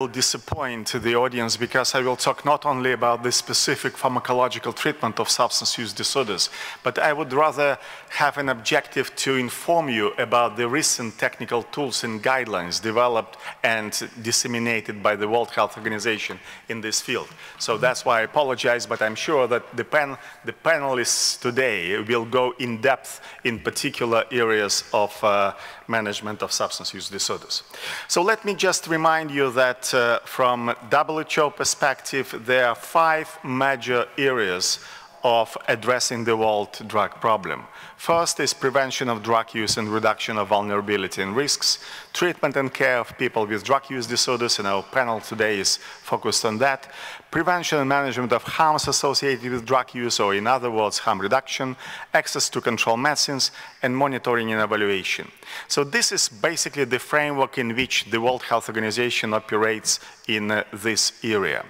will disappoint the audience because I will talk not only about the specific pharmacological treatment of substance use disorders, but I would rather have an objective to inform you about the recent technical tools and guidelines developed and disseminated by the World Health Organization in this field. So that's why I apologize, but I'm sure that the, pan the panelists today will go in depth in particular areas of uh, management of substance use disorders. So let me just remind you that uh, from WHO perspective, there are five major areas of addressing the world drug problem. First is prevention of drug use and reduction of vulnerability and risks, treatment and care of people with drug use disorders, and our panel today is focused on that, prevention and management of harms associated with drug use, or in other words, harm reduction, access to control medicines, and monitoring and evaluation. So this is basically the framework in which the World Health Organization operates in uh, this area.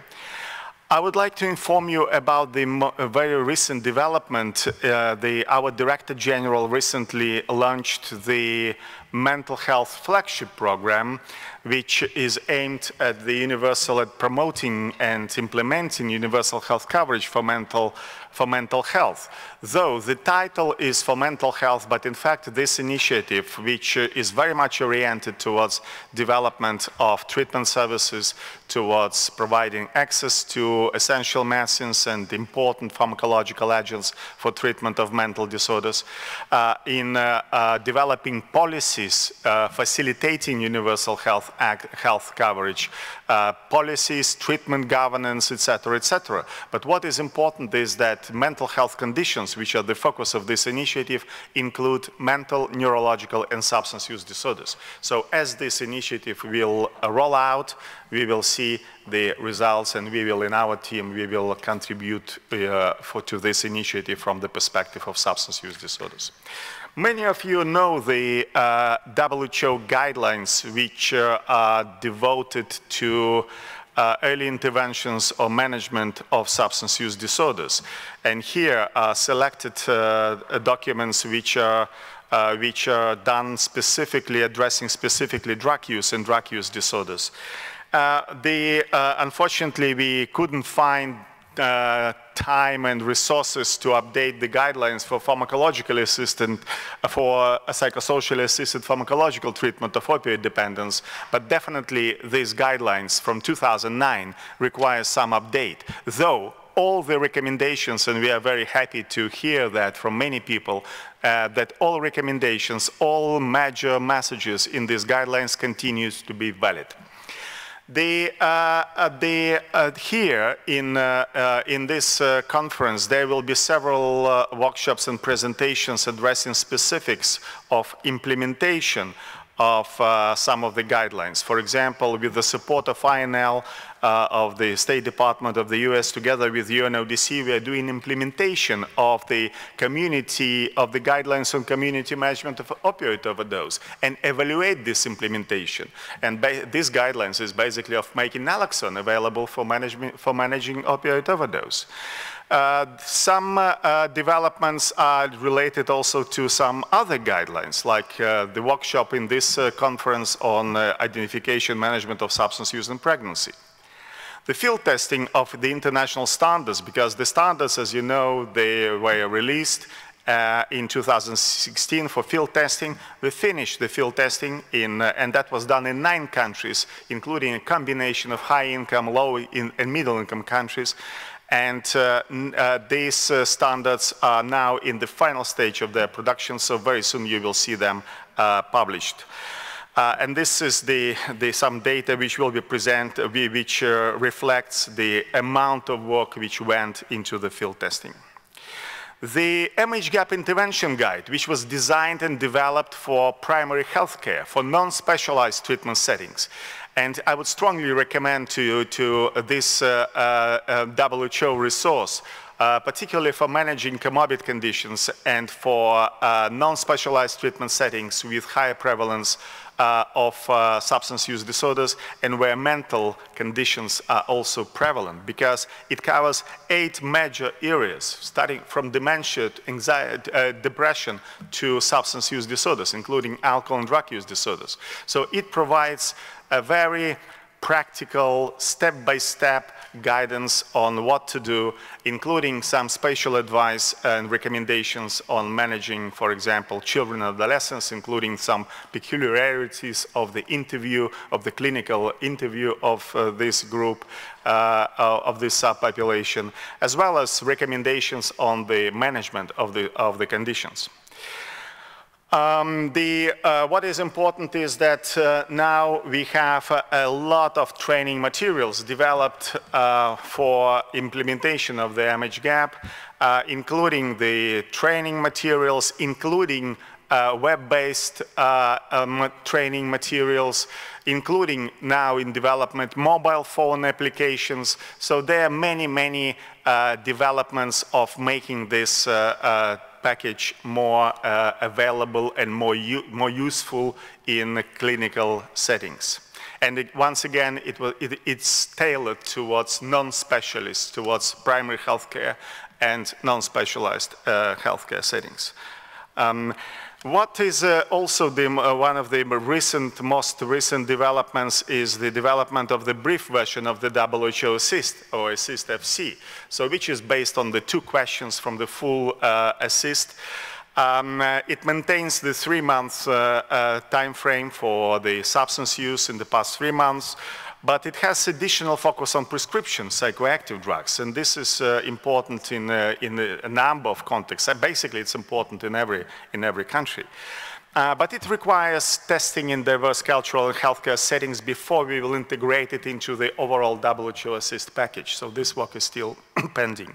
I would like to inform you about the very recent development. Uh, the, our Director General recently launched the mental health flagship program, which is aimed at the universal at promoting and implementing universal health coverage for mental for mental health. Though the title is for mental health, but in fact this initiative, which is very much oriented towards development of treatment services, towards providing access to essential medicines and important pharmacological agents for treatment of mental disorders, uh, in uh, uh, developing policies uh, facilitating universal health, health coverage, uh, policies, treatment governance, etc., etc. But what is important is that mental health conditions, which are the focus of this initiative, include mental, neurological, and substance use disorders. So as this initiative will roll out, we will see the results and we will, in our team, we will contribute uh, for, to this initiative from the perspective of substance use disorders. Many of you know the uh, WHO guidelines which uh, are devoted to uh, early interventions or management of substance use disorders. And here are selected uh, documents which are uh, which are done specifically addressing specifically drug use and drug use disorders. Uh, the, unfortunately, we couldn't find uh, time and resources to update the guidelines for pharmacological assistant, uh, for psychosocially assisted pharmacological treatment of opioid dependence, but definitely these guidelines from 2009 require some update, though all the recommendations, and we are very happy to hear that from many people, uh, that all recommendations, all major messages in these guidelines continues to be valid. The, uh, uh, uh, here in, in this conference, there will be several workshops and presentations addressing specifics of implementation of uh, some of the guidelines. For example, with the support of INL, uh, of the State Department of the US, together with UNODC, we are doing implementation of the community, of the guidelines on community management of opioid overdose and evaluate this implementation. And these guidelines is basically of making naloxone available for, management, for managing opioid overdose. Uh, some uh, uh, developments are related also to some other guidelines, like uh, the workshop in this uh, conference on uh, identification management of substance use in pregnancy. The field testing of the international standards, because the standards, as you know, they were released in 2016 for field testing. We finished the field testing, in, and that was done in nine countries, including a combination of high-income, low, in, and middle-income countries. And uh, uh, these uh, standards are now in the final stage of their production, so very soon you will see them published. Uh, and this is the, the, some data which will be present, which uh, reflects the amount of work which went into the field testing. The mhGAP Intervention Guide, which was designed and developed for primary healthcare, for non-specialized treatment settings, and I would strongly recommend to you to this uh, uh, WHO resource, uh, particularly for managing comorbid conditions and for uh, non-specialized treatment settings with higher prevalence uh, of uh, substance use disorders and where mental conditions are also prevalent because it covers eight major areas starting from dementia, anxiety, uh, depression to substance use disorders including alcohol and drug use disorders. So it provides a very practical, step-by-step guidance on what to do, including some special advice and recommendations on managing, for example, children and adolescents, including some peculiarities of the interview, of the clinical interview of uh, this group, uh, of this subpopulation, as well as recommendations on the management of the, of the conditions. Um, the, uh, what is important is that uh, now we have a, a, lot of training materials developed uh, for implementation of the mhGAP, uh, including the training materials, including uh, web-based uh, um, training materials, including now in development mobile phone applications. So there are many, many developments of making this package more uh, available and more, more useful in clinical settings. And it, once again, it will, it, it's tailored towards non-specialists, towards primary healthcare and non-specialized uh, healthcare settings. Um, what is uh, also the, uh, one of the recent, most recent developments is the development of the brief version of the WHO Assist, or Assist FC, so which is based on the two questions from the full uh, Assist. Um, uh, it maintains the three month uh, uh, time frame for the substance use in the past three months but it has additional focus on prescription psychoactive drugs, and this is uh, important in, uh, in a number of contexts. Uh, basically, it's important in every, in every country. Uh, but it requires testing in diverse cultural and healthcare settings before we will integrate it into the overall WHO assist package. So this work is still pending.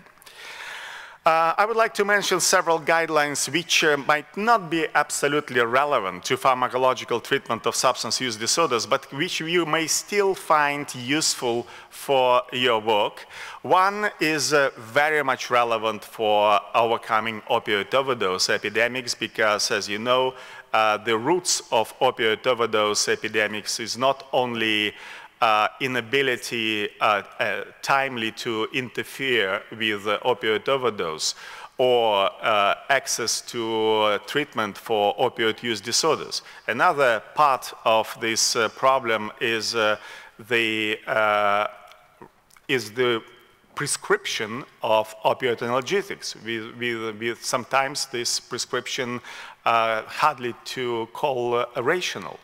Uh, I would like to mention several guidelines which uh, might not be absolutely relevant to pharmacological treatment of substance use disorders, but which you may still find useful for your work. One is uh, very much relevant for overcoming opioid overdose epidemics because, as you know, uh, the roots of opioid overdose epidemics is not only uh, inability uh, uh, timely to interfere with opioid overdose or uh, access to treatment for opioid use disorders. Another part of this uh, problem is the is the prescription of opioid analgesics. With, with, with sometimes this prescription uh, hardly to call uh, rational.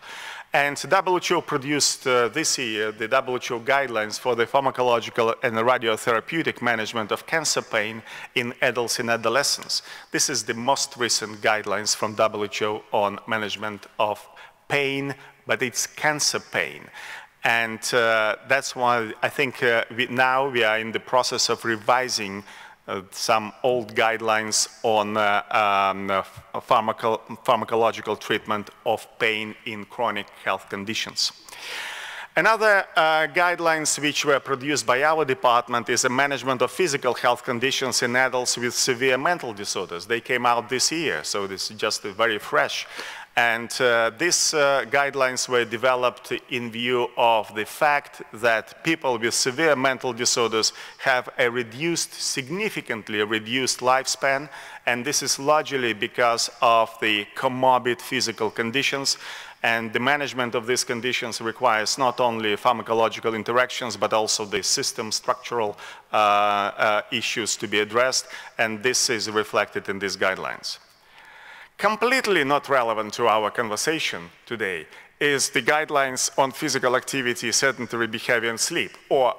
And WHO produced uh, this year the WHO guidelines for the pharmacological and radiotherapeutic management of cancer pain in adults and adolescents. This is the most recent guidelines from WHO on management of pain, but it's cancer pain. And uh, that's why I think uh, we, now we are in the process of revising some old guidelines on uh, um, uh, pharmaco pharmacological treatment of pain in chronic health conditions. Another uh, guidelines which were produced by our department is the management of physical health conditions in adults with severe mental disorders. They came out this year, so this is just very fresh. And uh, these uh, guidelines were developed in view of the fact that people with severe mental disorders have a reduced, significantly reduced lifespan, and this is largely because of the comorbid physical conditions, and the management of these conditions requires not only pharmacological interactions, but also the system structural uh, uh issues to be addressed, and this is reflected in these guidelines completely not relevant to our conversation today is the guidelines on physical activity, sedentary behavior, and sleep, or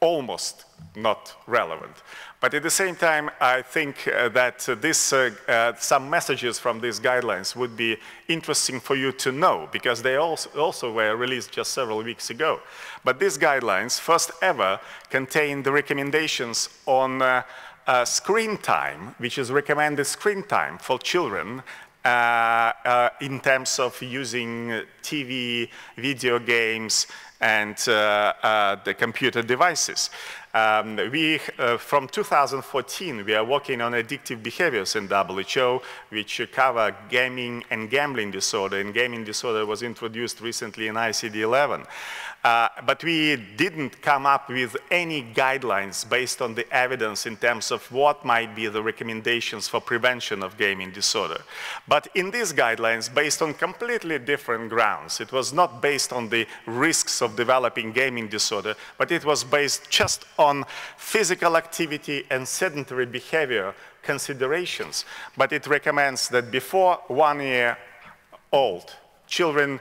almost not relevant. But at the same time, I think uh, that uh, this, uh, uh some messages from these guidelines would be interesting for you to know, because they also, also were released just several weeks ago. But these guidelines, first ever, contain the recommendations on uh, screen time, which is recommended screen time for children uh, uh, in terms of using TV, video games, and uh, uh, the computer devices. Um, we, uh, from 2014, we are working on addictive behaviors in WHO, which cover gaming and gambling disorder, and gaming disorder was introduced recently in ICD-11. Uh, but we didn't come up with any guidelines based on the evidence in terms of what might be the recommendations for prevention of gaming disorder. But in these guidelines, based on completely different grounds, it was not based on the risks of of developing gaming disorder, but it was based just on physical activity and sedentary behavior considerations. But it recommends that before one year old, children,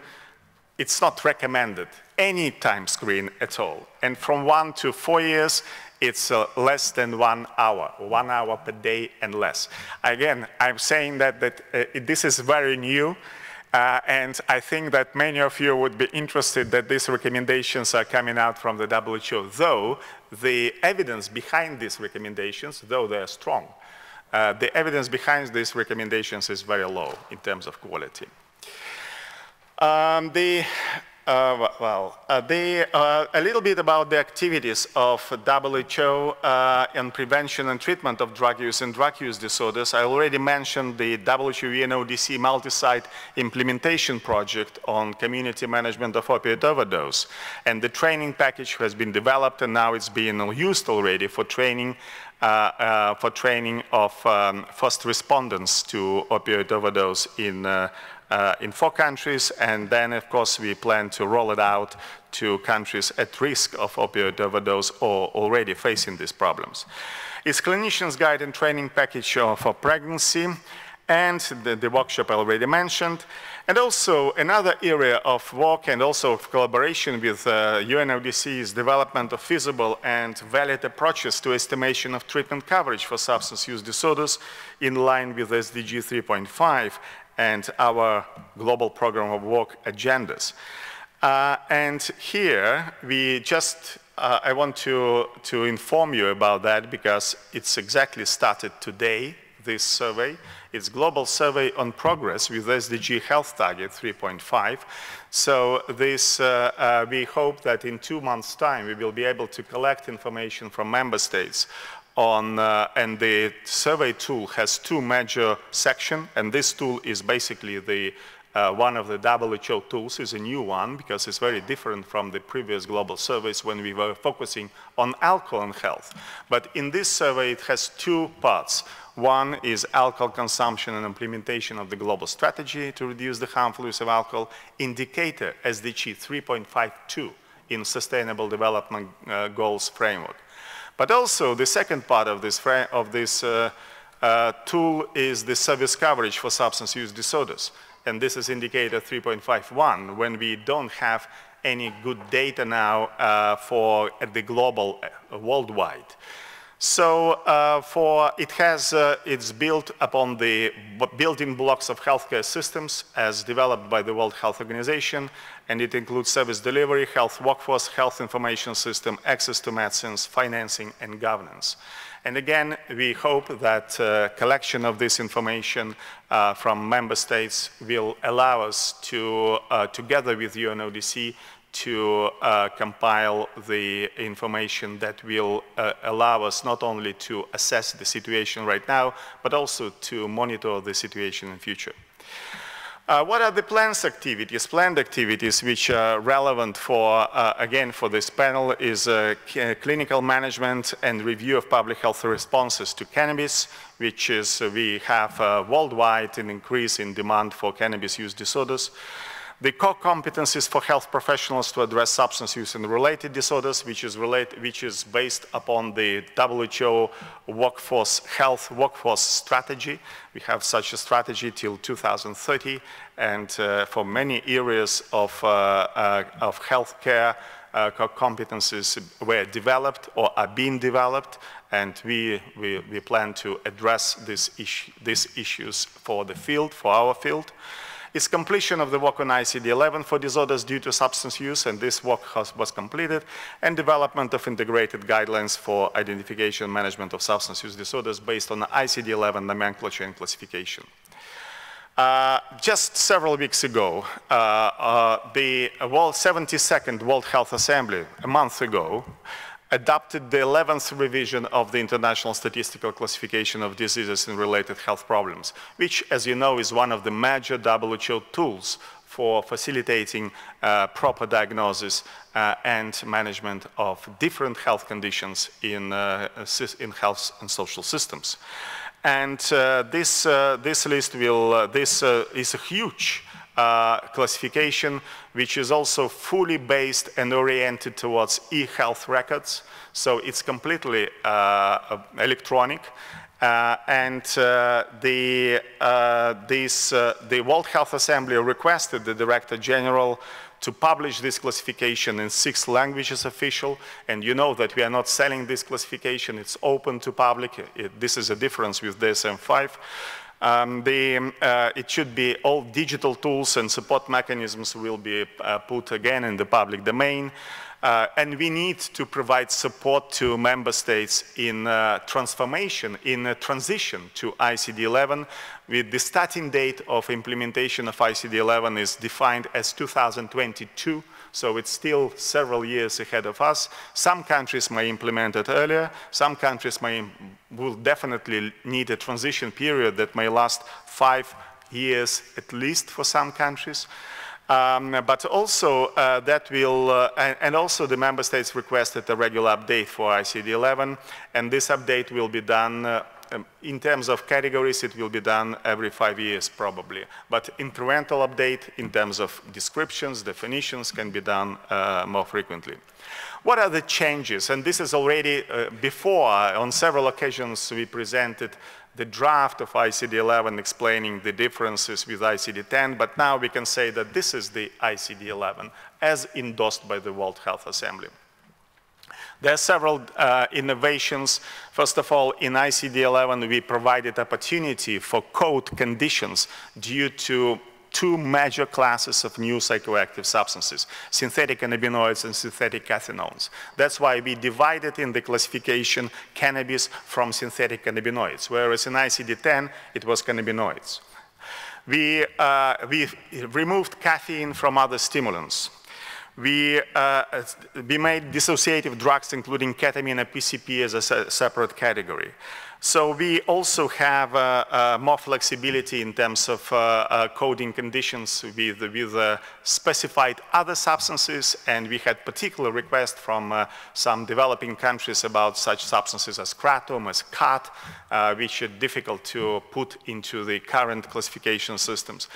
it's not recommended any time screen at all. And from one to four years, it's uh, less than one hour, one hour per day and less. Again, I'm saying that, that uh, this is very new, uh, and I think that many of you would be interested that these recommendations are coming out from the WHO, though the evidence behind these recommendations, though they are strong, uh, the evidence behind these recommendations is very low in terms of quality. Um, the uh, well, uh, uh, a little bit about the activities of WHO uh, in prevention and treatment of drug use and drug use disorders. I already mentioned the WHO-UNODC multi-site implementation project on community management of opioid overdose. And the training package has been developed and now it's being used already for training uh, uh, for training of um, first responders to opioid overdose in uh, uh, in four countries, and then, of course, we plan to roll it out to countries at risk of opioid overdose or already facing these problems. It's clinician's guide and training package for pregnancy, and the, the, workshop I already mentioned. And also another area of work and also of collaboration with uh, UNODC is development of feasible and valid approaches to estimation of treatment coverage for substance use disorders in line with SDG 3.5 and our global program of work agendas. Uh, and here we just, uh, I want to, to inform you about that because it's exactly started today, this survey. It's global survey on progress with SDG health target 3.5. So this, uh, uh, we hope that in two months time we will be able to collect information from member states on, uh, and the survey tool has two major sections, and this tool is basically the uh, one of the WHO tools is a new one because it's very different from the previous global surveys when we were focusing on alcohol and health. But in this survey, it has two parts. One is alcohol consumption and implementation of the global strategy to reduce the harmful use of alcohol, indicator SDG 3.52 in Sustainable Development uh, Goals framework. But also the second part of this, of this uh, uh, tool is the service coverage for substance use disorders. And this is indicator 3.51 when we don't have any good data now uh, for the global, uh, worldwide. So uh, for it has uh, it's built upon the building blocks of healthcare systems as developed by the World Health Organization, and it includes service delivery, health workforce, health information system, access to medicines, financing, and governance. And again, we hope that uh, collection of this information uh, from member states will allow us to, uh, together with UNODC, to uh, compile the information that will uh, allow us not only to assess the situation right now, but also to monitor the situation in the future. Uh, what are the planned activities? Planned activities which are relevant for, uh, again, for this panel is uh, clinical management and review of public health responses to cannabis, which is uh, we have worldwide an increase in demand for cannabis use disorders the core competencies for health professionals to address substance use and related disorders, which is, which is based upon the WHO workforce health workforce strategy. We have such a strategy till 2030, and uh, for many areas of, uh, uh, of healthcare, uh, competencies were developed or are being developed, and we, we, we plan to address this issue, these issues for the field, for our field is completion of the work on ICD-11 for disorders due to substance use, and this work has, was completed, and development of integrated guidelines for identification and management of substance use disorders based on the ICD-11 nomenclature and classification. Uh, just several weeks ago, uh, uh, the World 72nd World Health Assembly, a month ago, adopted the 11th revision of the International Statistical Classification of Diseases and Related Health Problems, which, as you know, is one of the major WHO tools for facilitating uh, proper diagnosis uh, and management of different health conditions in, uh, in health and social systems. And uh, this, uh, this list will, uh, this is a huge uh, classification, which is also fully based and oriented towards e-health records. So it's completely uh, electronic. Uh, and uh, the, uh, this, the World Health Assembly requested the Director General to publish this classification in six languages official. And you know that we are not selling this classification. It's open to public. It, this is a difference with DSM-5. Um, the, uh, it should be all digital tools and support mechanisms will be uh, put again in the public domain. Uh, and we need to provide support to member states in uh, transformation, in a transition to ICD-11. With the starting date of implementation of ICD-11 is defined as 2022, so it's still several years ahead of us. Some countries may implement it earlier. Some countries may, will definitely need a transition period that may last five years at least for some countries. Um, but also uh, that will, uh, and, and, also the member states requested a regular update for ICD-11, and this update will be done, uh, um, in terms of categories, it will be done every five years probably. But incremental update in terms of descriptions, definitions can be done uh, more frequently. What are the changes? And this is already uh, before, on several occasions we presented the draft of ICD-11 explaining the differences with ICD-10, but now we can say that this is the ICD-11 as endorsed by the World Health Assembly. There are several uh, innovations. First of all, in ICD-11, we provided opportunity for code conditions due to two major classes of new psychoactive substances, synthetic cannabinoids and synthetic cathinones. That's why we divided in the classification cannabis from synthetic cannabinoids, whereas in ICD-10, it was cannabinoids. We, uh, we removed caffeine from other stimulants. We, uh, we made dissociative drugs, including ketamine and PCP, as a separate category. So we also have uh, uh, more flexibility in terms of uh, uh coding conditions with, with uh, specified other substances, and we had particular requests from uh, some developing countries about such substances as kratom, as khat, which are difficult to put into the current classification systems.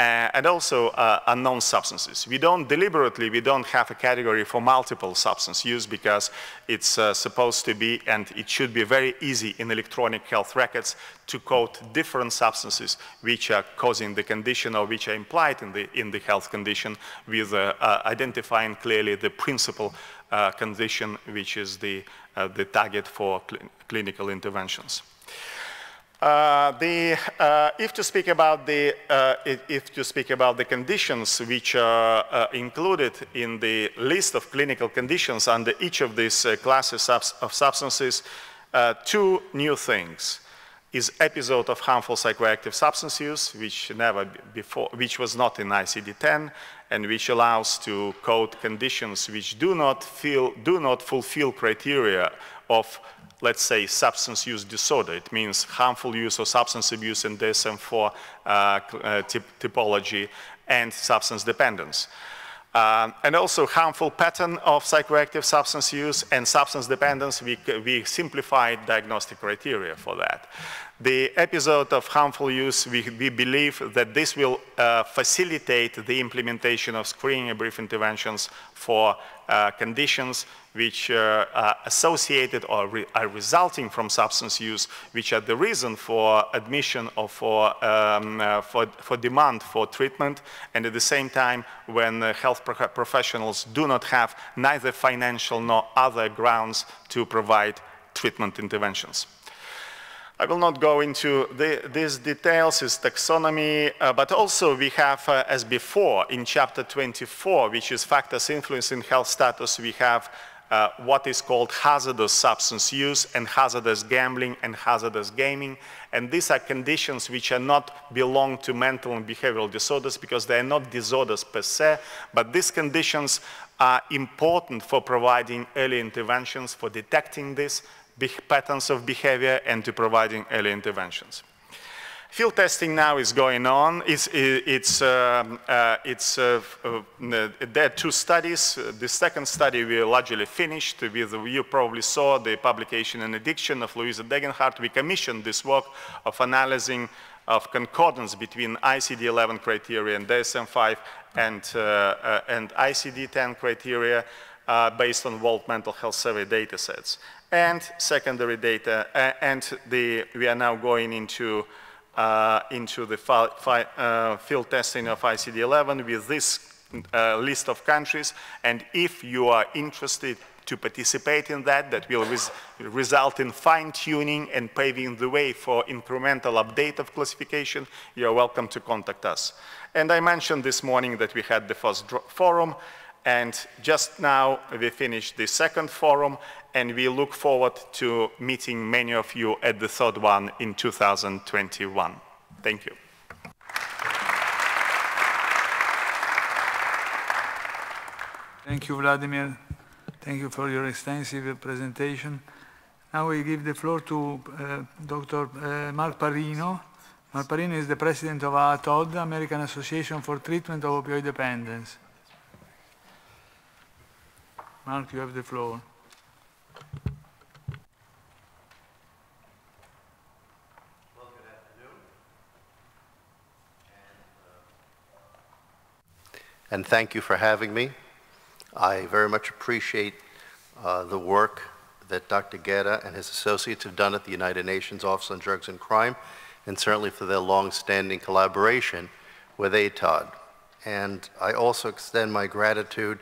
Uh, and also uh, unknown substances. We don't deliberately, we don't have a category for multiple substance use because it's uh, supposed to be and it should be very easy in electronic health records to code different substances which are causing the condition or which are implied in the, in the health condition with uh, uh, identifying clearly the principal uh, condition which is the, the target for cl clinical interventions. Uh, the, uh, if to speak about the uh, if to speak about the conditions which are uh, included in the list of clinical conditions under each of these uh, classes of substances, uh, two new things is episode of harmful psychoactive substance use, which never before, which was not in ICD-10, and which allows to code conditions which do not feel, do not fulfill criteria of let's say, substance use disorder. It means harmful use or substance abuse in DSM-4 uh, uh, typology and substance dependence. Um, and also harmful pattern of psychoactive substance use and substance dependence, we, we simplified diagnostic criteria for that. The episode of harmful use, we, we believe that this will uh, facilitate the implementation of screening and brief interventions for conditions which uh, are associated or re are resulting from substance use, which are the reason for admission or for, um, uh, for, for, demand for treatment, and at the same time when uh, health pro professionals do not have neither financial nor other grounds to provide treatment interventions. I will not go into the, these details, is taxonomy, uh, but also we have, uh, as before, in chapter 24, which is factors influencing health status, we have uh, what is called hazardous substance use and hazardous gambling and hazardous gaming. And these are conditions which are not belong to mental and behavioral disorders because they are not disorders per se, but these conditions are important for providing early interventions, for detecting this patterns of behavior and to providing early interventions. Field testing now is going on. It's, it's, um, uh, it's, uh, uh, there are two studies. The second study we largely finished with, you probably saw the publication in Addiction of Louisa Degenhardt. We commissioned this work of analyzing of concordance between ICD-11 criteria and DSM-5 and, uh, uh, and ICD-10 criteria uh, based on World Mental Health Survey datasets and secondary data. and the, we are now going into uh, into the uh, field testing of ICD-11 with this uh, list of countries. And if you are interested to participate in that, that will res result in fine-tuning and paving the way for incremental update of classification, you're welcome to contact us. And I mentioned this morning that we had the first forum, and just now we finished the second forum, and we look forward to meeting many of you at the third one in 2021. Thank you. Thank you, Vladimir. Thank you for your extensive presentation. Now we give the floor to uh, Dr. Uh, Mark Parrino. Mark Parrino is the president of AATOD, American Association for Treatment of Opioid Dependence. Mark, you have the floor. and thank you for having me. I very much appreciate uh, the work that Dr. Gerra and his associates have done at the United Nations Office on Drugs and Crime, and certainly for their long-standing collaboration with ATOD. And I also extend my gratitude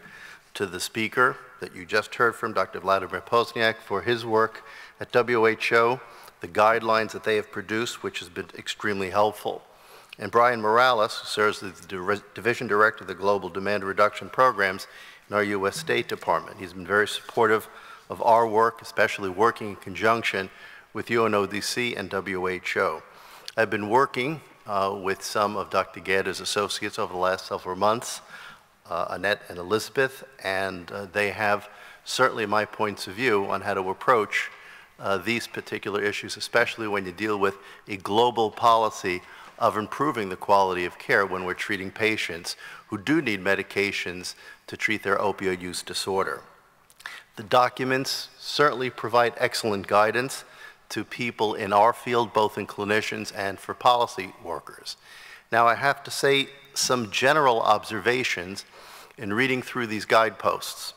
to the speaker that you just heard from, Dr. Vladimir Poznyak, for his work at WHO, the guidelines that they have produced, which has been extremely helpful. And Brian Morales, who serves as the Division Director of the Global Demand Reduction Programs in our U.S. State Department. He's been very supportive of our work, especially working in conjunction with UNODC and WHO. I've been working uh, with some of Dr. Gerra's associates over the last several months, Annette and Elizabeth, and uh, they have certainly my points of view on how to approach uh, these particular issues, especially when you deal with a global policy of improving the quality of care when we're treating patients who do need medications to treat their opioid use disorder. The documents certainly provide excellent guidance to people in our field, both in clinicians and for policy workers. Now, I have to say some general observations in reading through these guideposts.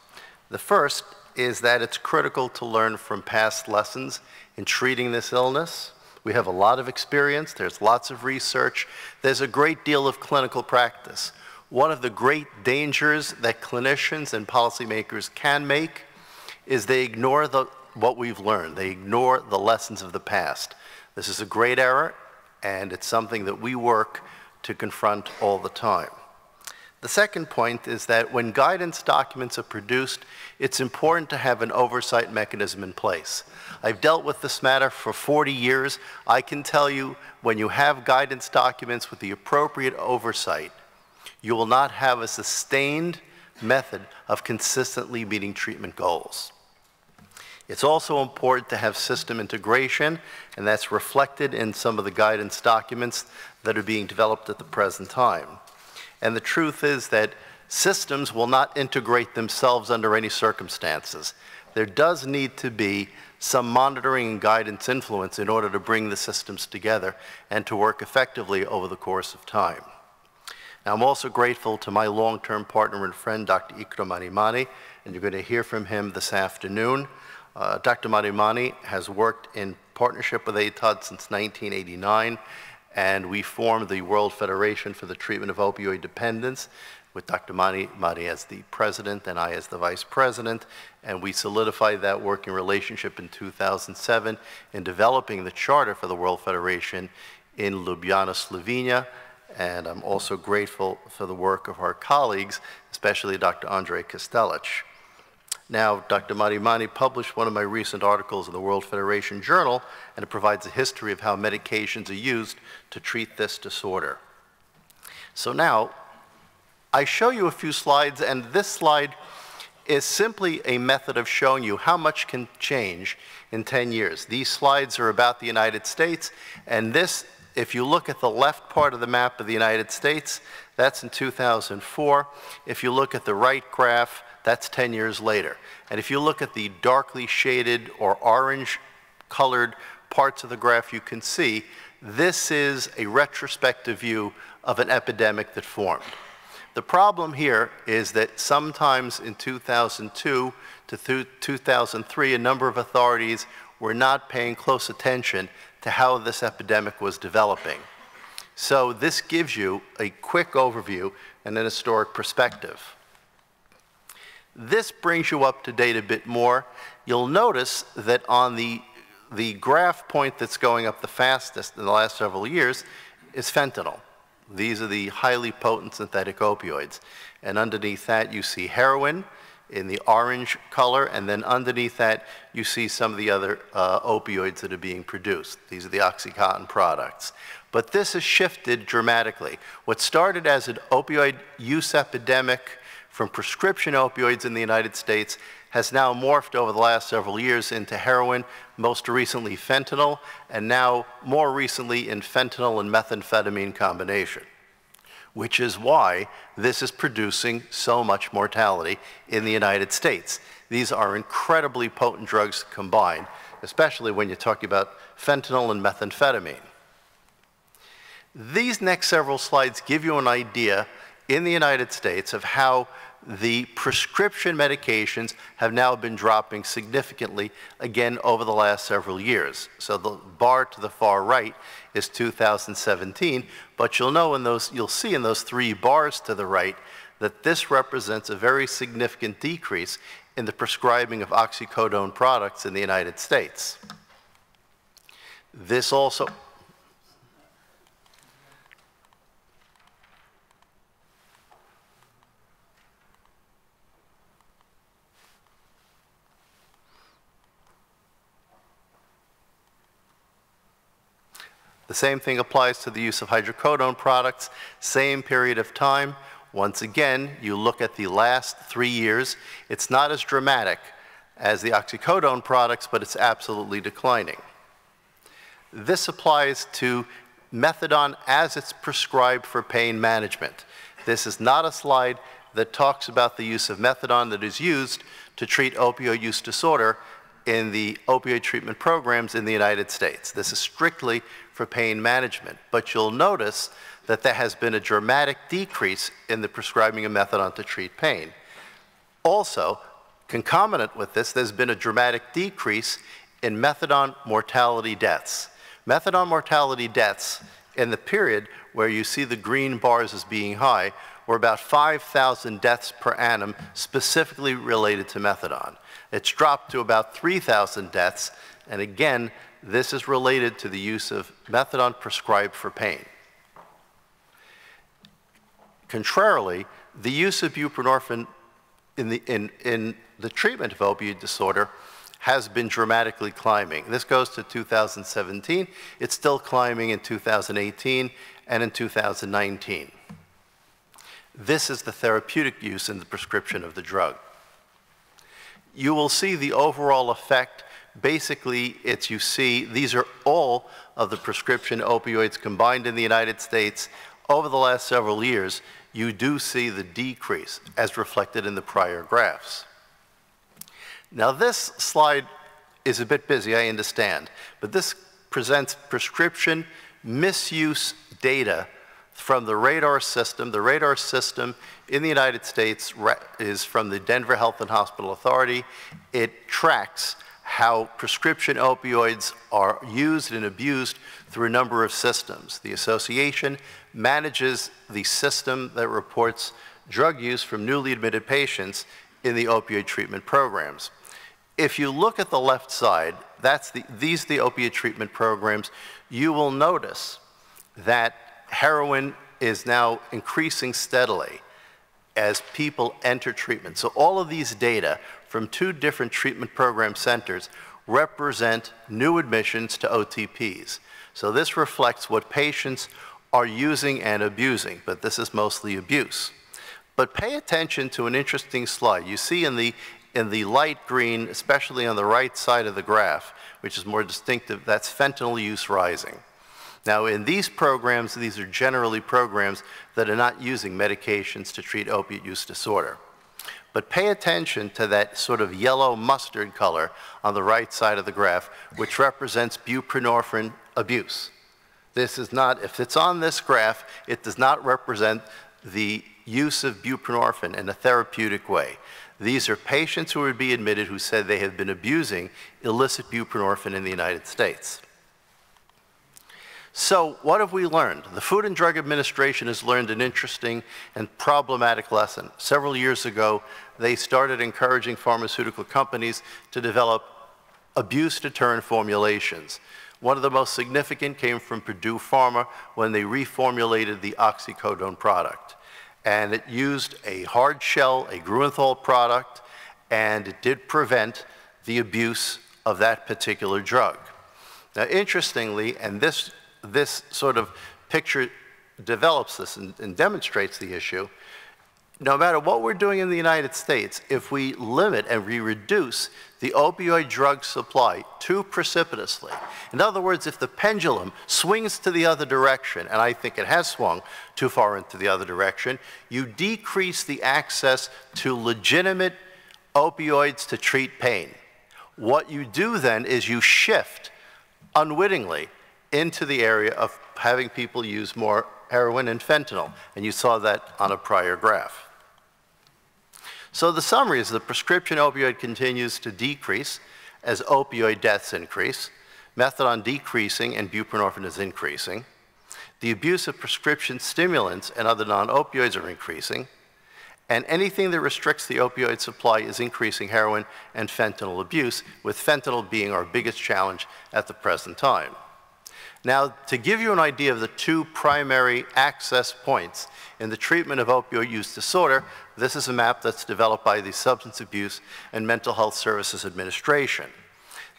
The first is that it's critical to learn from past lessons in treating this illness we have a lot of experience, there's lots of research, there's a great deal of clinical practice. One of the great dangers that clinicians and policymakers can make is they ignore the, what we've learned. They ignore the lessons of the past. This is a great error, and it's something that we work to confront all the time. The second point is that when guidance documents are produced, it's important to have an oversight mechanism in place. I've dealt with this matter for 40 years. I can tell you when you have guidance documents with the appropriate oversight, you will not have a sustained method of consistently meeting treatment goals. It's also important to have system integration, and that's reflected in some of the guidance documents that are being developed at the present time. And the truth is that systems will not integrate themselves under any circumstances. There does need to be some monitoring and guidance influence in order to bring the systems together and to work effectively over the course of time. Now, I'm also grateful to my long-term partner and friend, Dr. Icro Maremmani, and you're going to hear from him this afternoon. Uh, Dr. Maremmani has worked in partnership with AATOD since 1989, and we formed the World Federation for the Treatment of Opioid Dependence with Dr. Mani, Mani as the president and I as the vice president, and we solidified that working relationship in 2007 in developing the charter for the World Federation in Ljubljana, Slovenia, and I'm also grateful for the work of our colleagues, especially Dr. Andrej Kastelic. Now, Dr. Mani published one of my recent articles in the World Federation Journal, and it provides a history of how medications are used to treat this disorder. So now, I show you a few slides, and this slide is simply a method of showing you how much can change in 10 years. These slides are about the United States, and this if you look at the left part of the map of the United States, that's in 2004. If you look at the right graph, that's 10 years later. And if you look at the darkly shaded or orange colored parts of the graph, you can see this is a retrospective view of an epidemic that formed. The problem here is that sometimes in 2002 to 2003, a number of authorities were not paying close attention to how this epidemic was developing. So this gives you a quick overview and an historic perspective. This brings you up to date a bit more. You'll notice that on the, the graph point that's going up the fastest in the last several years is fentanyl. These are the highly potent synthetic opioids. And underneath that, you see heroin in the orange color, and then underneath that, you see some of the other uh, opioids that are being produced. These are the Oxycontin products. But this has shifted dramatically. What started as an opioid use epidemic from prescription opioids in the United States has now morphed over the last several years into heroin, most recently fentanyl, and now more recently in fentanyl and methamphetamine combination, which is why this is producing so much mortality in the United States. These are incredibly potent drugs combined, especially when you're talking about fentanyl and methamphetamine. These next several slides give you an idea in the United States of how the prescription medications have now been dropping significantly again over the last several years. So the bar to the far right is 2017, but you'll know in those, you'll see in those three bars to the right that this represents a very significant decrease in the prescribing of oxycodone products in the United States. This also, The same thing applies to the use of hydrocodone products, same period of time. Once again, you look at the last three years, it's not as dramatic as the oxycodone products, but it's absolutely declining. This applies to methadone as it's prescribed for pain management. This is not a slide that talks about the use of methadone that is used to treat opioid use disorder in the opioid treatment programs in the United States. This is strictly for pain management. But you'll notice that there has been a dramatic decrease in the prescribing of methadone to treat pain. Also, concomitant with this, there's been a dramatic decrease in methadone mortality deaths. Methadone mortality deaths in the period where you see the green bars as being high were about 5,000 deaths per annum specifically related to methadone. It's dropped to about 3,000 deaths, and again, this is related to the use of methadone prescribed for pain. Contrarily, the use of buprenorphine in the, in, in the treatment of opioid disorder has been dramatically climbing. This goes to 2017. It's still climbing in 2018 and in 2019. This is the therapeutic use in the prescription of the drug. You will see the overall effect basically it's you see these are all of the prescription opioids combined in the United States over the last several years you do see the decrease as reflected in the prior graphs. Now this slide is a bit busy, I understand, but this presents prescription misuse data from the radar system. The radar system in the United States is from the Denver Health and Hospital Authority. It tracks how prescription opioids are used and abused through a number of systems. The association manages the system that reports drug use from newly admitted patients in the opioid treatment programs. If you look at the left side, that's the, these the opioid treatment programs, you will notice that heroin is now increasing steadily as people enter treatment. So all of these data from two different treatment program centers represent new admissions to OTPs. So this reflects what patients are using and abusing, but this is mostly abuse. But pay attention to an interesting slide. You see in the, in the light green, especially on the right side of the graph, which is more distinctive, that's fentanyl use rising. Now, in these programs, these are generally programs that are not using medications to treat opiate use disorder. But pay attention to that sort of yellow mustard color on the right side of the graph, which represents buprenorphine abuse. This is not, if it's on this graph, it does not represent the use of buprenorphine in a therapeutic way. These are patients who would be admitted who said they have been abusing illicit buprenorphine in the United States. So what have we learned? The Food and Drug Administration has learned an interesting and problematic lesson. Several years ago, they started encouraging pharmaceutical companies to develop abuse-deterrent formulations. One of the most significant came from Purdue Pharma when they reformulated the oxycodone product. And it used a hard shell, a Grünenthal product, and it did prevent the abuse of that particular drug. Now, interestingly, and this this sort of picture develops this and, and demonstrates the issue, no matter what we're doing in the United States, if we limit and we reduce the opioid drug supply too precipitously, in other words, if the pendulum swings to the other direction, and I think it has swung too far into the other direction, you decrease the access to legitimate opioids to treat pain. What you do then is you shift unwittingly into the area of having people use more heroin and fentanyl, and you saw that on a prior graph. So the summary is the prescription opioid continues to decrease as opioid deaths increase, methadone decreasing and buprenorphine is increasing. The abuse of prescription stimulants and other non-opioids are increasing, and anything that restricts the opioid supply is increasing heroin and fentanyl abuse, with fentanyl being our biggest challenge at the present time. Now, to give you an idea of the two primary access points in the treatment of opioid use disorder, this is a map that's developed by the Substance Abuse and Mental Health Services Administration.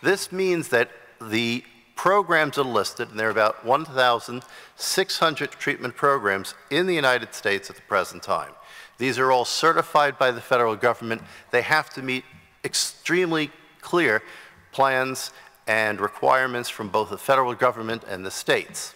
This means that the programs are listed, and there are about 1,600 treatment programs in the United States at the present time. These are all certified by the federal government. They have to meet extremely clear plans and requirements from both the federal government and the states.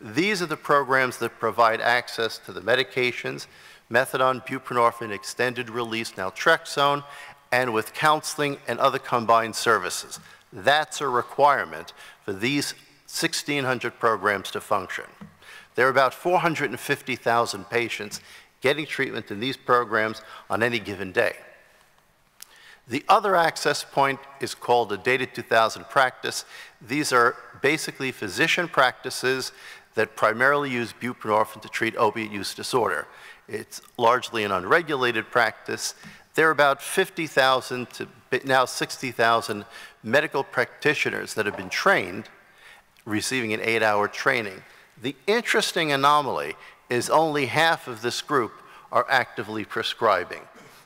These are the programs that provide access to the medications, methadone, buprenorphine, extended release naltrexone, and with counseling and other combined services. That's a requirement for these 1,600 programs to function. There are about 450,000 patients getting treatment in these programs on any given day. The other access point is called a Data 2000 practice. These are basically physician practices that primarily use buprenorphine to treat opiate use disorder. It's largely an unregulated practice. There are about 50,000 to now 60,000 medical practitioners that have been trained, receiving an eight-hour training. The interesting anomaly is only half of this group are actively prescribing.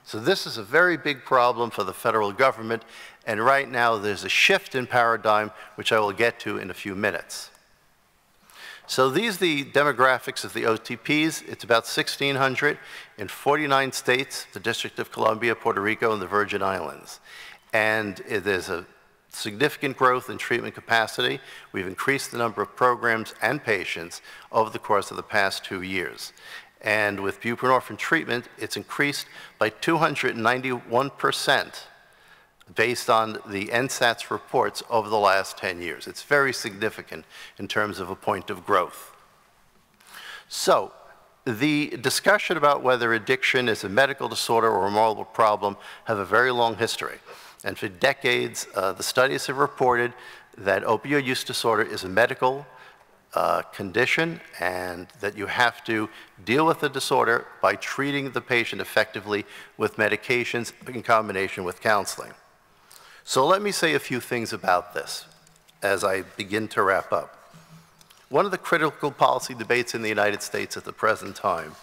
So this is a very big problem for the federal government, and right now there's a shift in paradigm, which I will get to in a few minutes. So these are the demographics of the OTPs. It's about 1,600 in 49 states, the District of Columbia, Puerto Rico, and the Virgin Islands. And there's a significant growth in treatment capacity. We've increased the number of programs and patients over the course of the past two years. And with buprenorphine treatment, it's increased by 291% based on the NSATS reports over the last 10 years. It's very significant in terms of a point of growth. So, the discussion about whether addiction is a medical disorder or a moral problem have a very long history. And for decades, uh, the studies have reported that opioid use disorder is a medical uh, condition and that you have to deal with the disorder by treating the patient effectively with medications in combination with counseling. So let me say a few things about this as I begin to wrap up. One of the critical policy debates in the United States at the present time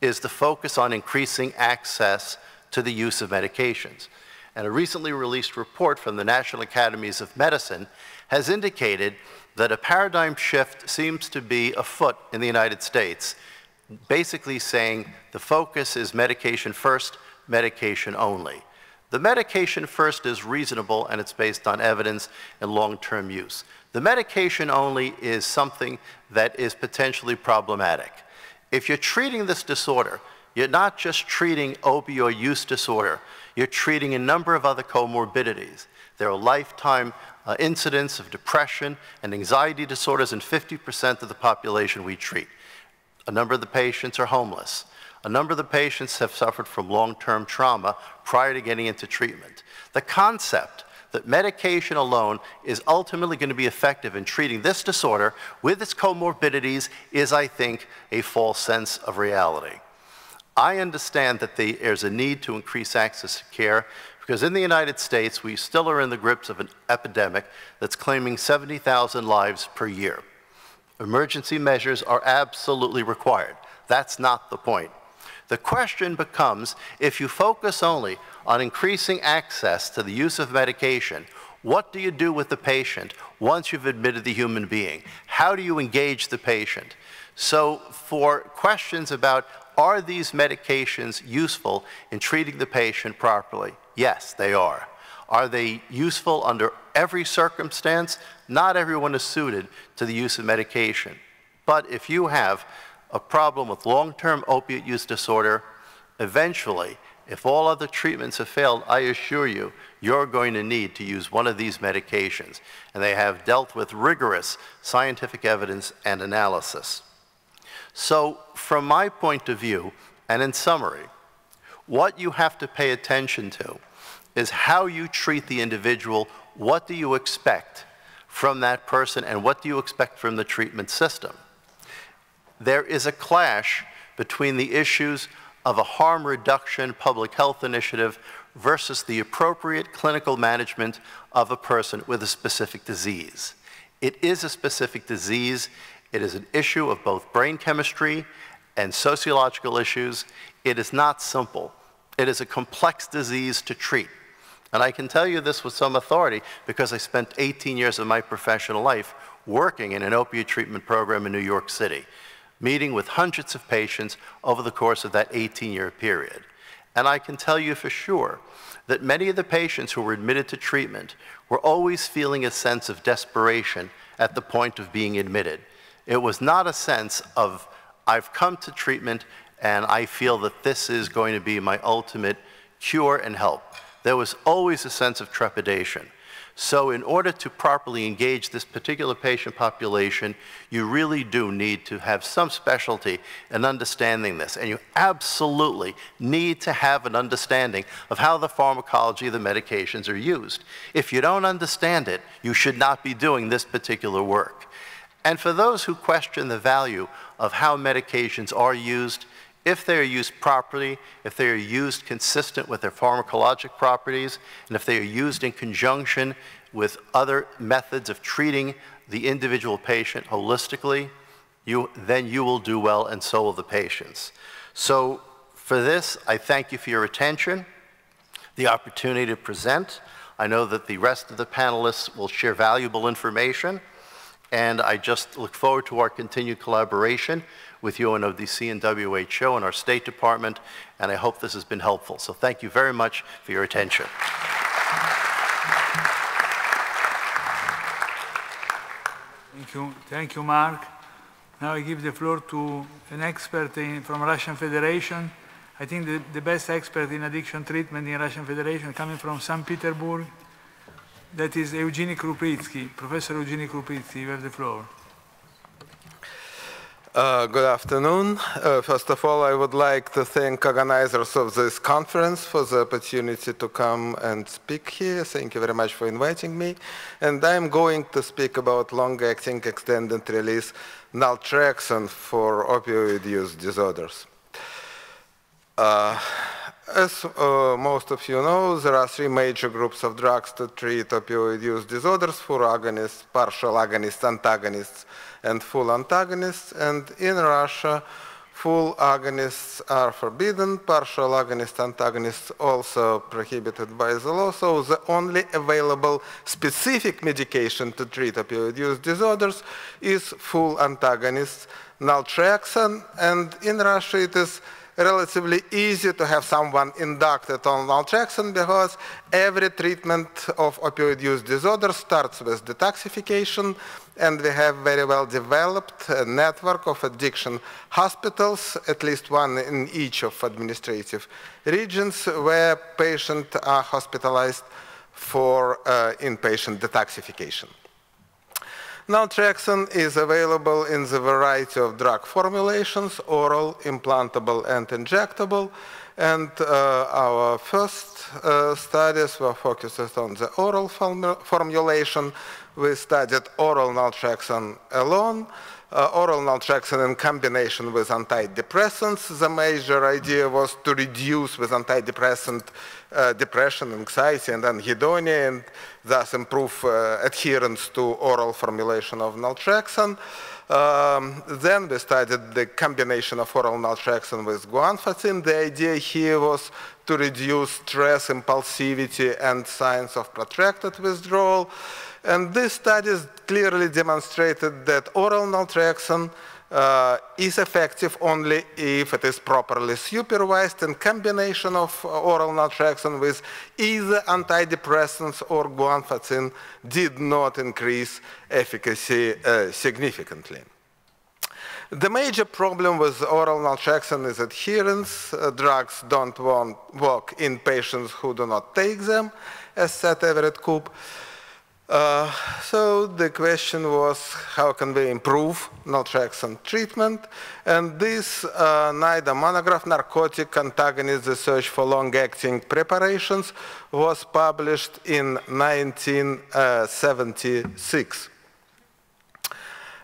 is the focus on increasing access to the use of medications. And a recently released report from the National Academies of Medicine has indicated that a paradigm shift seems to be afoot in the United States, basically saying the focus is medication first, medication only. The medication first is reasonable and it's based on evidence and long-term use. The medication only is something that is potentially problematic. If you're treating this disorder, you're not just treating opioid use disorder, you're treating a number of other comorbidities. There are lifetime uh, incidents of depression and anxiety disorders in 50% of the population we treat. A number of the patients are homeless. A number of the patients have suffered from long-term trauma prior to getting into treatment. The concept that medication alone is ultimately going to be effective in treating this disorder with its comorbidities is, I think, a false sense of reality. I understand that the, there's a need to increase access to care because in the United States, we still are in the grips of an epidemic that's claiming 70,000 lives per year. Emergency measures are absolutely required. That's not the point. The question becomes, if you focus only on increasing access to the use of medication, what do you do with the patient once you've admitted the human being? How do you engage the patient? So for questions about are these medications useful in treating the patient properly? Yes, they are. Are they useful under every circumstance? Not everyone is suited to the use of medication. But if you have a problem with long-term opiate use disorder, eventually, if all other treatments have failed, I assure you, you're going to need to use one of these medications. And they have dealt with rigorous scientific evidence and analysis. So from my point of view, and in summary, what you have to pay attention to is how you treat the individual, what do you expect from that person, and what do you expect from the treatment system there is a clash between the issues of a harm reduction public health initiative versus the appropriate clinical management of a person with a specific disease. It is a specific disease. It is an issue of both brain chemistry and sociological issues. It is not simple. It is a complex disease to treat. And I can tell you this with some authority because I spent 18 years of my professional life working in an opiate treatment program in New York City meeting with hundreds of patients over the course of that 18-year period. And I can tell you for sure that many of the patients who were admitted to treatment were always feeling a sense of desperation at the point of being admitted. It was not a sense of, I've come to treatment and I feel that this is going to be my ultimate cure and help. There was always a sense of trepidation. So in order to properly engage this particular patient population, you really do need to have some specialty in understanding this. And you absolutely need to have an understanding of how the pharmacology of the medications are used. If you don't understand it, you should not be doing this particular work. And for those who question the value of how medications are used, if they are used properly, if they are used consistent with their pharmacologic properties, and if they are used in conjunction with other methods of treating the individual patient holistically, you, then you will do well and so will the patients. So for this, I thank you for your attention, the opportunity to present. I know that the rest of the panelists will share valuable information, and I just look forward to our continued collaboration with UNODC and WHO and our State Department, and I hope this has been helpful. So thank you very much for your attention. Thank you. Thank you, Mark. Now I give the floor to an expert in, from Russian Federation. I think the, the best expert in addiction treatment in Russian Federation coming from St. Petersburg. That is Evgeny Krupitsky, Professor Evgeny Krupitsky. You have the floor. Uh, good afternoon. Uh, first of all, I would like to thank organizers of this conference for the opportunity to come and speak here. Thank you very much for inviting me. And I'm going to speak about long-acting extended release naltrexone for opioid use disorders. Uh, as uh, most of you know, there are three major groups of drugs to treat opioid use disorders, full agonists, partial agonists, antagonists, and full antagonists. And in Russia, full agonists are forbidden, partial agonist antagonists also prohibited by the law. So the only available specific medication to treat opioid use disorders is full antagonists, naltrexone. And in Russia, it is relatively easy to have someone inducted on naltrexone because every treatment of opioid use disorder starts with detoxification, and we have very well developed a network of addiction hospitals, at least one in each of administrative regions, where patients are hospitalized for uh, inpatient detoxification. Naltrexone is available in the variety of drug formulations, oral, implantable, and injectable. And uh, our first uh, studies were focused on the oral formulation. We studied oral naltrexone alone, uh, oral naltrexone in combination with antidepressants. The major idea was to reduce with antidepressant uh, depression, anxiety, and anhedonia, and thus improve uh, adherence to oral formulation of naltrexone. Um, then we studied the combination of oral naltrexone with guanfacine. The idea here was to reduce stress, impulsivity, and signs of protracted withdrawal. And these studies clearly demonstrated that oral naltrexone uh, is effective only if it is properly supervised in combination of oral naltrexone with either antidepressants or guanfacine did not increase efficacy uh, significantly. The major problem with oral naltrexone is adherence. Uh, drugs don't work in patients who do not take them, as said Everett Koop. Uh, so the question was how can we improve naltrexone treatment? And this uh, NIDA monograph, Narcotic Antagonist, the Search for Long-Acting Preparations, was published in 1976,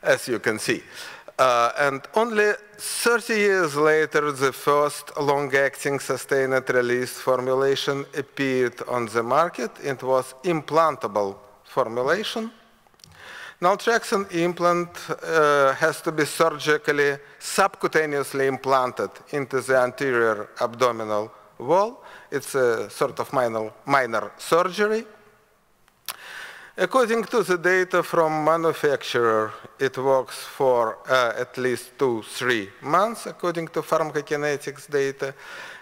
as you can see. Uh, and only 30 years later, the first long-acting sustained release formulation appeared on the market. It was implantable formulation. Naltrexone implant uh, has to be surgically, subcutaneously implanted into the anterior abdominal wall. It's a sort of minor, minor surgery. According to the data from manufacturer, it works for uh, at least two, three months, according to pharmacokinetics data.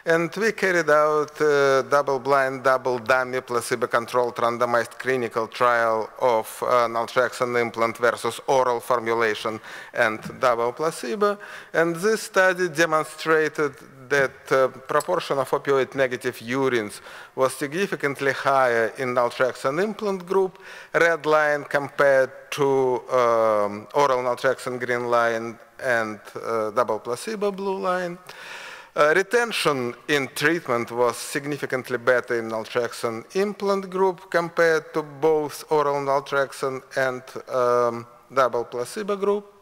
And we carried out a double-blind, double-dummy, placebo-controlled randomized clinical trial of uh, naltrexone implant versus oral formulation and double placebo. And this study demonstrated that uh, proportion of opioid-negative urines was significantly higher in naltrexone implant group, red line compared to um, oral naltrexone green line and uh, double placebo blue line. Uh, retention in treatment was significantly better in naltrexone implant group compared to both oral naltrexone and um, double placebo group.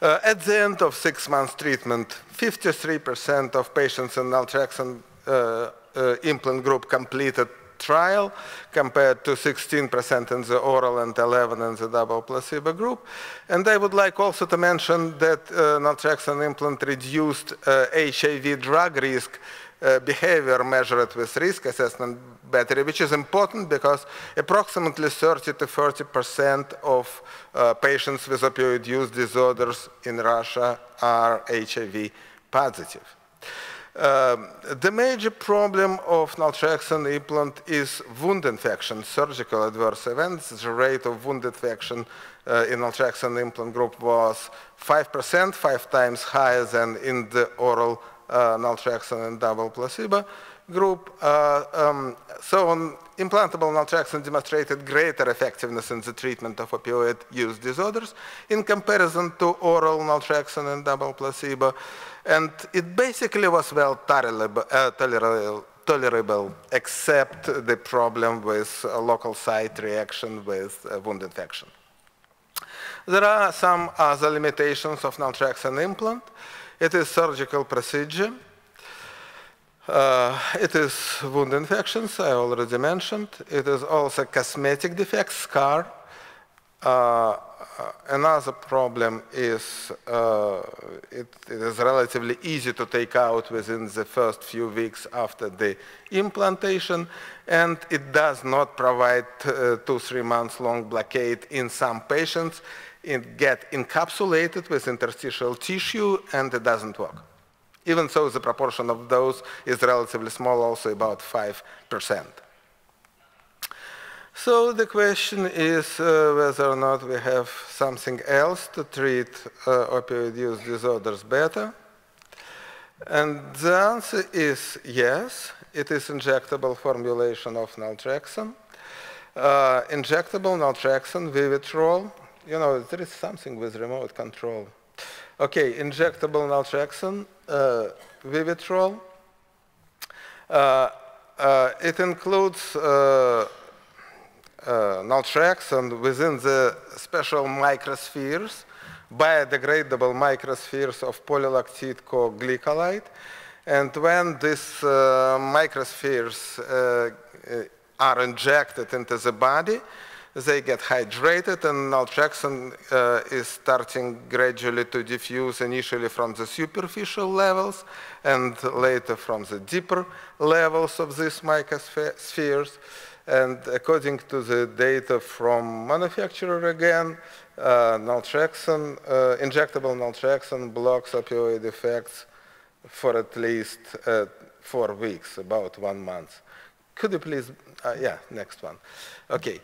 Uh, at the end of six months treatment, 53% of patients in naltrexone uh, uh, implant group completed trial compared to 16% in the oral and 11 in the double placebo group. And I would like also to mention that uh, naltrexone implant reduced uh, HIV drug risk uh, behavior measured with risk assessment battery, which is important because approximately 30 to 40% of uh, patients with opioid use disorders in Russia are HIV positive. Um, the major problem of naltrexone implant is wound infection, surgical adverse events. The rate of wound infection uh, in naltrexone implant group was 5%, five times higher than in the oral uh, naltrexone and double placebo group. Uh, um, so on implantable naltrexone demonstrated greater effectiveness in the treatment of opioid use disorders in comparison to oral naltrexone and double placebo. And it basically was well tolerable, uh, tolerable, tolerable except the problem with local site reaction with wound infection. There are some other limitations of naltrexone implant. It is surgical procedure. Uh, it is wound infections, I already mentioned. It is also cosmetic defects, scar. Uh, another problem is uh, it, it is relatively easy to take out within the first few weeks after the implantation, and it does not provide uh, two, three months long blockade in some patients it get encapsulated with interstitial tissue and it doesn't work. Even so, the proportion of those is relatively small, also about 5%. So the question is uh, whether or not we have something else to treat uh, opioid use disorders better. And the answer is yes. It is injectable formulation of naltrexone. Uh, injectable naltrexone, Vivitrol. You know, there is something with remote control. Okay, injectable naltrexone, Vivitrol. Uh, uh it includes uh, uh, naltrexone within the special microspheres, biodegradable microspheres of polylactide co-glycolide. And when these uh, microspheres uh, are injected into the body, they get hydrated and naltrexone uh, is starting gradually to diffuse initially from the superficial levels and later from the deeper levels of these microspheres. And according to the data from manufacturer again, uh, naltrexone, uh, injectable naltrexone blocks opioid effects for at least uh, four weeks, about one month. Could you please, uh, yeah, next one. Okay.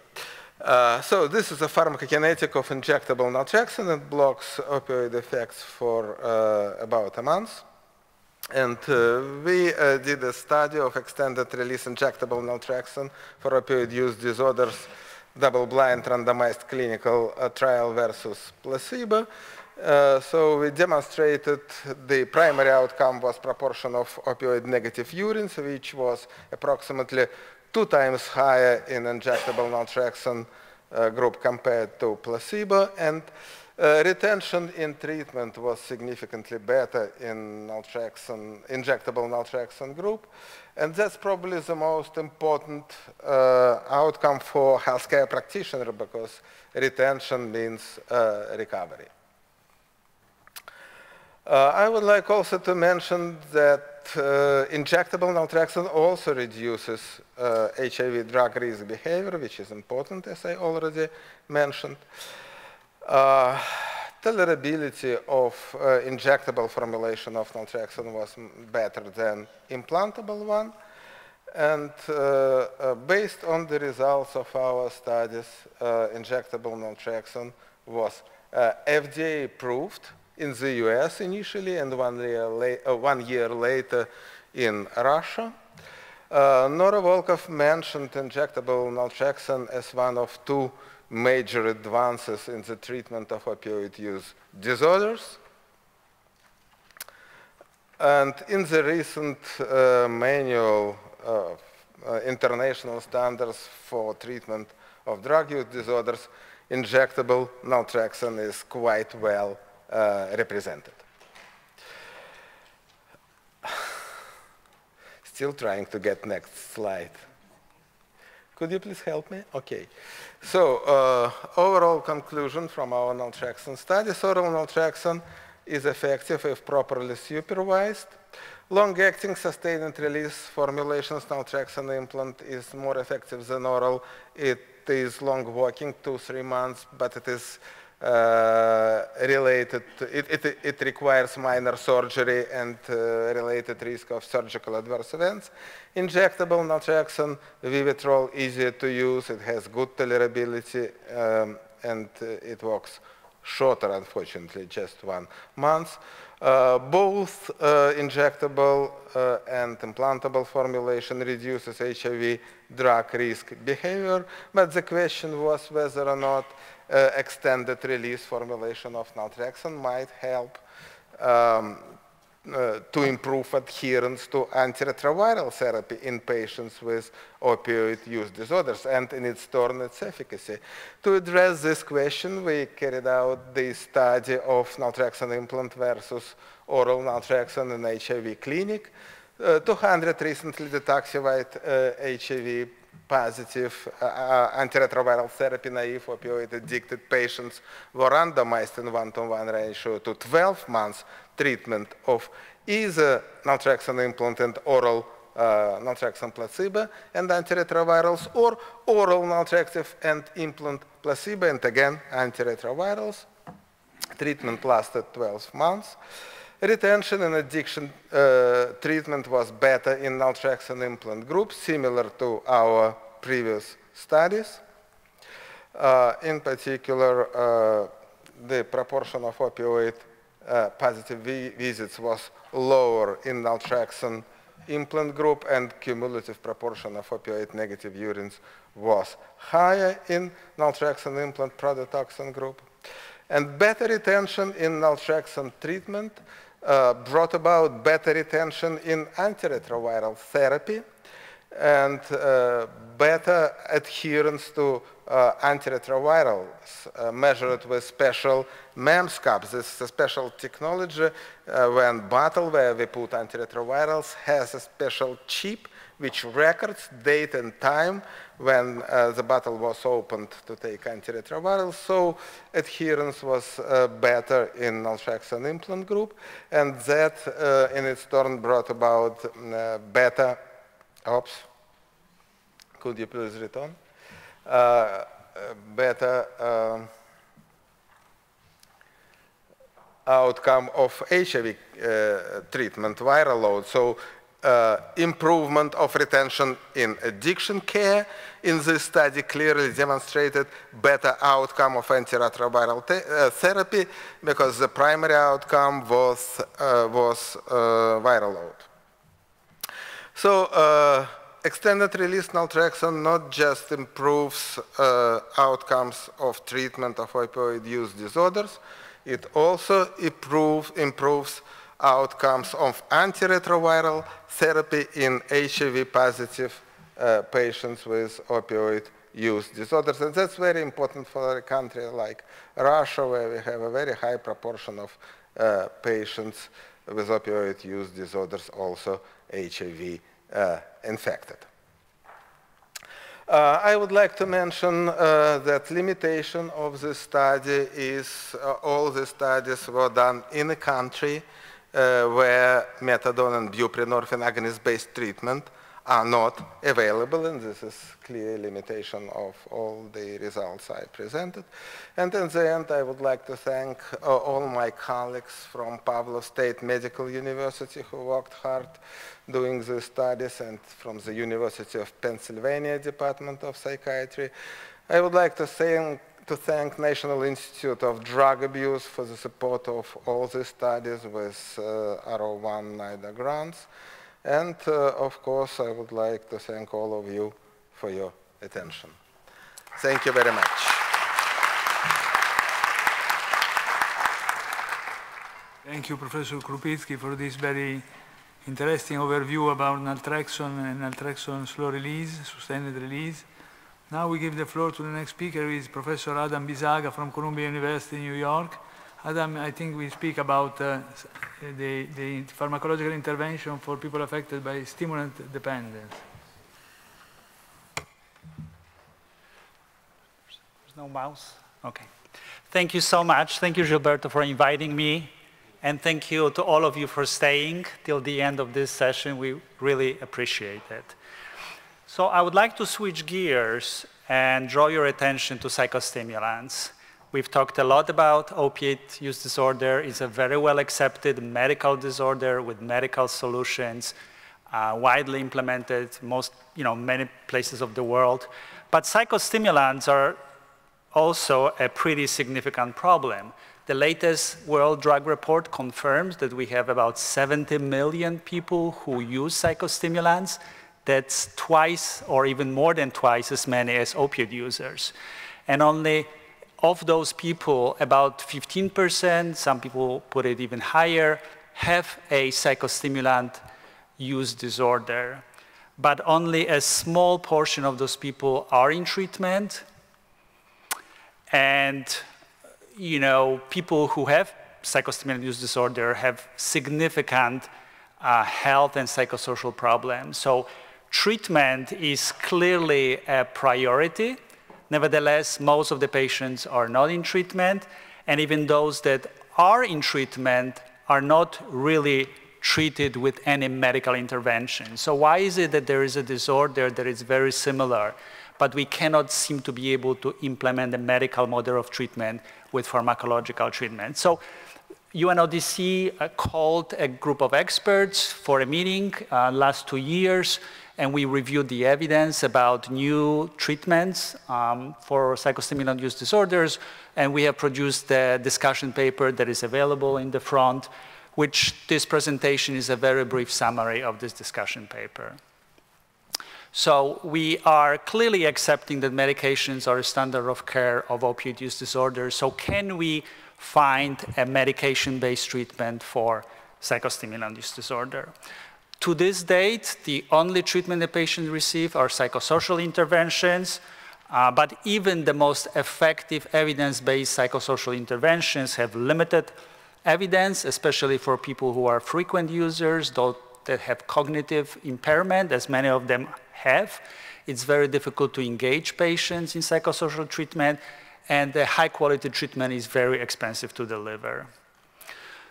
Uh, so this is a pharmacokinetic of injectable naltrexone. It blocks opioid effects for uh, about a month. And uh, we uh, did a study of extended release injectable naltrexone for opioid use disorders, double-blind randomized clinical uh, trial versus placebo. So we demonstrated the primary outcome was proportion of opioid negative urines, which was approximately two times higher in injectable naltrexone uh, group compared to placebo. And uh, retention in treatment was significantly better in naltrexone, injectable naltrexone group. And that's probably the most important uh, outcome for healthcare practitioner because retention means uh, recovery. Uh, I would like also to mention that uh, injectable naltrexone also reduces HIV drug risk behavior, which is important, as I already mentioned uh, tolerability of uh, injectable formulation of naltrexone was better than implantable one. And uh, uh, based on the results of our studies, uh, injectable naltrexone was uh, FDA approved in the US initially and one year, one year later in Russia. Uh, Nora Volkow mentioned injectable naltrexone as one of two major advances in the treatment of opioid use disorders. And in the recent uh, manual of uh, international standards for treatment of drug use disorders, injectable naltrexone is quite well uh, represented. Still trying to get next slide. Could you please help me? Okay. So uh, overall conclusion from our naltrexone study, oral naltrexone is effective if properly supervised. Long-acting sustained release formulations naltrexone implant is more effective than oral. It is long working, two, three months, but it is uh, related, it, it, it, requires minor surgery and uh, related risk of surgical adverse events. Injectable naltrexone, Vivitrol, easier to use, it has good tolerability, um, and uh, it works shorter, unfortunately, just one month. Uh, both uh, injectable uh, and implantable formulation reduces HIV drug risk behavior, but the question was whether or not uh, extended release formulation of naltrexone might help um, uh, to improve adherence to antiretroviral therapy in patients with opioid use disorders and in its turn its efficacy. To address this question, we carried out the study of naltrexone implant versus oral naltrexone in HIV clinic. Uh, 200 recently detoxified uh, HIV positive uh, uh, antiretroviral therapy naive opioid addicted patients were randomized in one-to-one ratio to 12 months treatment of either naltrexone implant and oral uh, naltrexone placebo and antiretrovirals or oral naltrexone and implant placebo and again antiretrovirals. Treatment lasted 12 months. Retention and addiction uh, treatment was better in naltrexone implant group, similar to our previous studies. Uh, in particular, uh, the proportion of opioid uh, positive visits was lower in naltrexone implant group and cumulative proportion of opioid negative urines was higher in naltrexone implant prototoxin group. And better retention in naltrexone treatment uh, brought about better retention in antiretroviral therapy and uh, better adherence to uh, antiretrovirals uh, measured with special MEMS cups. This is a special technology uh, when bottle where we put antiretrovirals has a special chip which records date and time when uh, the bottle was opened to take antiretrovirals. So adherence was uh, better in naltrexone implant group, and that uh, in its turn brought about uh, better, oops, could you please return? Uh, better um, outcome of HIV uh, treatment, viral load. So uh, improvement of retention in addiction care in this study clearly demonstrated better outcome of antiretroviral uh, therapy because the primary outcome was, uh, was uh, viral load. So uh, extended release naltrexone not just improves uh, outcomes of treatment of opioid use disorders, it also improve, improves outcomes of antiretroviral therapy in HIV-positive uh, patients with opioid use disorders. And that's very important for a country like Russia, where we have a very high proportion of uh, patients with opioid use disorders also HIV uh, infected. Uh, I would like to mention uh, that limitation of this study is uh, all the studies were done in a country where methadone and buprenorphine agonist-based treatment are not available, and this is clear limitation of all the results I presented. And in the end, I would like to thank uh, all my colleagues from Pavlov State Medical University who worked hard doing the studies and from the University of Pennsylvania Department of Psychiatry. I would like to thank to thank National Institute of Drug Abuse for the support of all these studies with uh, R01 NIDA grants. And uh, of course, I would like to thank all of you for your attention. Thank you very much. Thank you, Professor Krupitsky, for this very interesting overview about naltrexone and naltrexone slow release, sustained release. Now we give the floor to the next speaker, who is Professor Adam Bisaga from Columbia University, New York. Adam, I think we speak about uh, the, the pharmacological intervention for people affected by stimulant dependence. There's no mouse? Okay. Thank you so much. Thank you, Gilberto, for inviting me. And thank you to all of you for staying till the end of this session. We really appreciate it. So I would like to switch gears and draw your attention to psychostimulants. We've talked a lot about opiate use disorder. It's a very well accepted medical disorder with medical solutions, uh, widely implemented most, you know, many places of the world. But psychostimulants are also a pretty significant problem. The latest World Drug Report confirms that we have about 70 million people who use psychostimulants that's twice or even more than twice as many as opioid users. And only of those people, about 15%, some people put it even higher, have a psychostimulant use disorder. But only a small portion of those people are in treatment. And, you know, people who have psychostimulant use disorder have significant uh, health and psychosocial problems. So treatment is clearly a priority. Nevertheless, most of the patients are not in treatment, and even those that are in treatment are not really treated with any medical intervention. So why is it that there is a disorder that is very similar, but we cannot seem to be able to implement a medical model of treatment with pharmacological treatment? So UNODC uh, called a group of experts for a meeting uh, last two years, and we reviewed the evidence about new treatments um, for psychostimulant use disorders, and we have produced a discussion paper that is available in the front, which this presentation is a very brief summary of this discussion paper. So we are clearly accepting that medications are a standard of care of opioid use disorders. So can we find a medication-based treatment for psychostimulant use disorder. To this date, the only treatment the patients receive are psychosocial interventions, uh, but even the most effective evidence-based psychosocial interventions have limited evidence, especially for people who are frequent users, those that have cognitive impairment, as many of them have. It's very difficult to engage patients in psychosocial treatment, and the high quality treatment is very expensive to deliver.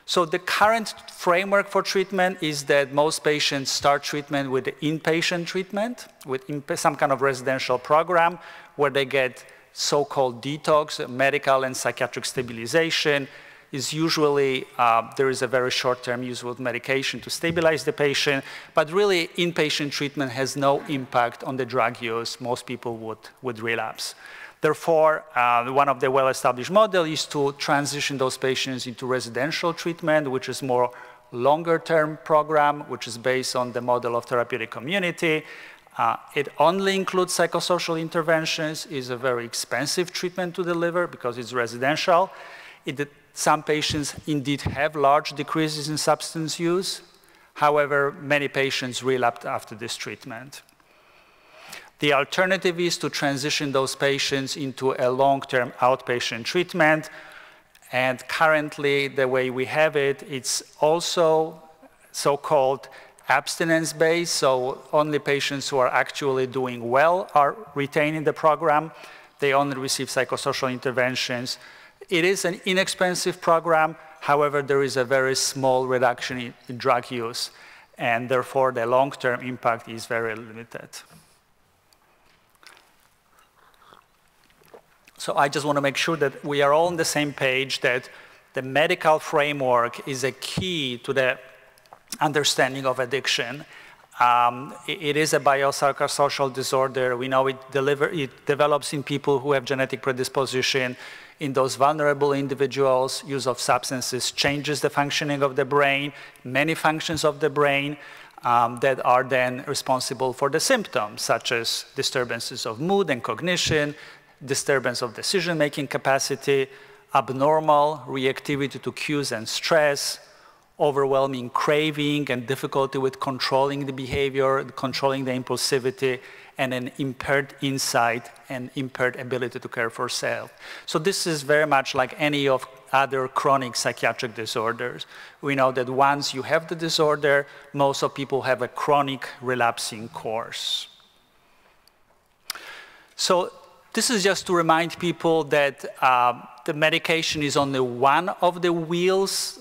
So the current framework for treatment is that most patients start treatment with inpatient treatment, with some kind of residential program where they get so-called detox, medical and psychiatric stabilization, is usually uh, there is a very short-term use with medication to stabilize the patient, but really inpatient treatment has no impact on the drug use. Most people would, would relapse. Therefore, uh, one of the well-established models is to transition those patients into residential treatment, which is more longer-term program, which is based on the model of therapeutic community. Uh, it only includes psychosocial interventions, is a very expensive treatment to deliver because it's residential. It, some patients indeed have large decreases in substance use. However, many patients relapse after this treatment. The alternative is to transition those patients into a long-term outpatient treatment. And currently, the way we have it, it's also so-called abstinence-based, so only patients who are actually doing well are retained in the program. They only receive psychosocial interventions. It is an inexpensive program. However, there is a very small reduction in, drug use, and therefore the long-term impact is very limited. So I just want to make sure that we are all on the same page that the medical framework is a key to the understanding of addiction. Um, it, it is a biopsychosocial disorder. We know it, deliver, it develops in people who have genetic predisposition. In those vulnerable individuals, use of substances changes the functioning of the brain, many functions of the brain um, that are then responsible for the symptoms, such as disturbances of mood and cognition, disturbance of decision-making capacity, abnormal reactivity to cues and stress, overwhelming craving and difficulty with controlling the behavior, controlling the impulsivity, and an impaired insight and impaired ability to care for self. So this is very much like any of other chronic psychiatric disorders. We know that once you have the disorder, most of people have a chronic relapsing course. So this is just to remind people that uh, the medication is only one of the wheels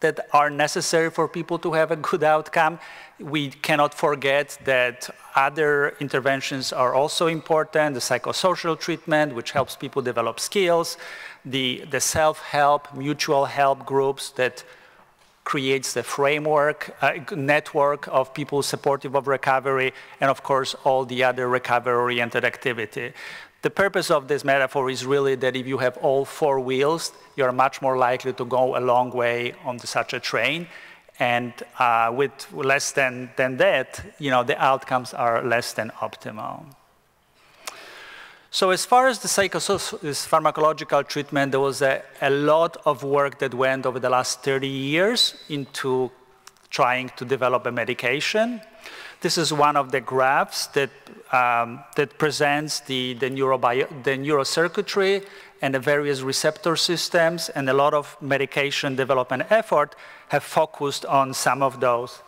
that are necessary for people to have a good outcome. We cannot forget that other interventions are also important, the psychosocial treatment, which helps people develop skills, the, the self-help, mutual help groups that creates the framework, uh, network of people supportive of recovery, and of course, all the other recovery-oriented activity. The purpose of this metaphor is really that if you have all four wheels, you're much more likely to go a long way on such a train. And uh, with less than, than that, you know, the outcomes are less than optimal. So as far as the psychosocial pharmacological treatment, there was a, a lot of work that went over the last 30 years into trying to develop a medication. This is one of the graphs that, um, that presents the, the, the neurocircuitry and the various receptor systems, and a lot of medication development effort have focused on some of those,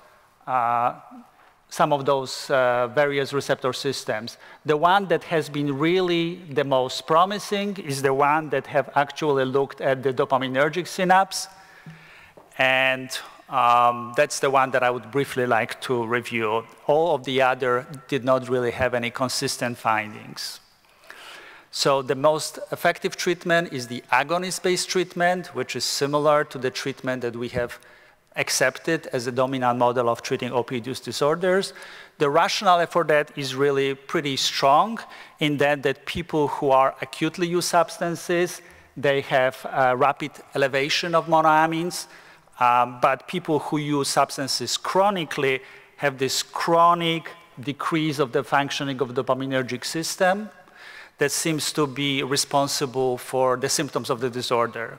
uh, some of those uh, various receptor systems. The one that has been really the most promising is the one that have actually looked at the dopaminergic synapse. And um, that's the one that I would briefly like to review. All of the other did not really have any consistent findings. So the most effective treatment is the agonist-based treatment, which is similar to the treatment that we have accepted as a dominant model of treating opioid use disorders. The rationale for that is really pretty strong in that, that people who are acutely use substances, they have rapid elevation of monoamines, um, but people who use substances chronically have this chronic decrease of the functioning of the dopaminergic system that seems to be responsible for the symptoms of the disorder.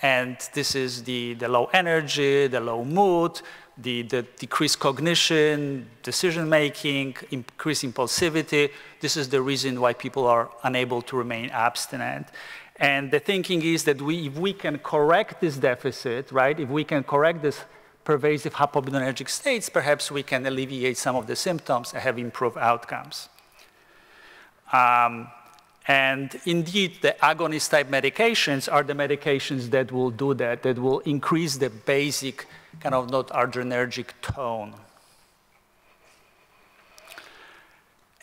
And this is the, the low energy, the low mood, the, the decreased cognition, decision making, increased impulsivity. This is the reason why people are unable to remain abstinent. And the thinking is that we, if we can correct this deficit, right, if we can correct this pervasive hypodopaminergic states, perhaps we can alleviate some of the symptoms and have improved outcomes. Um, and indeed, the agonist type medications are the medications that will do that, that will increase the basic kind of not noradrenergic tone.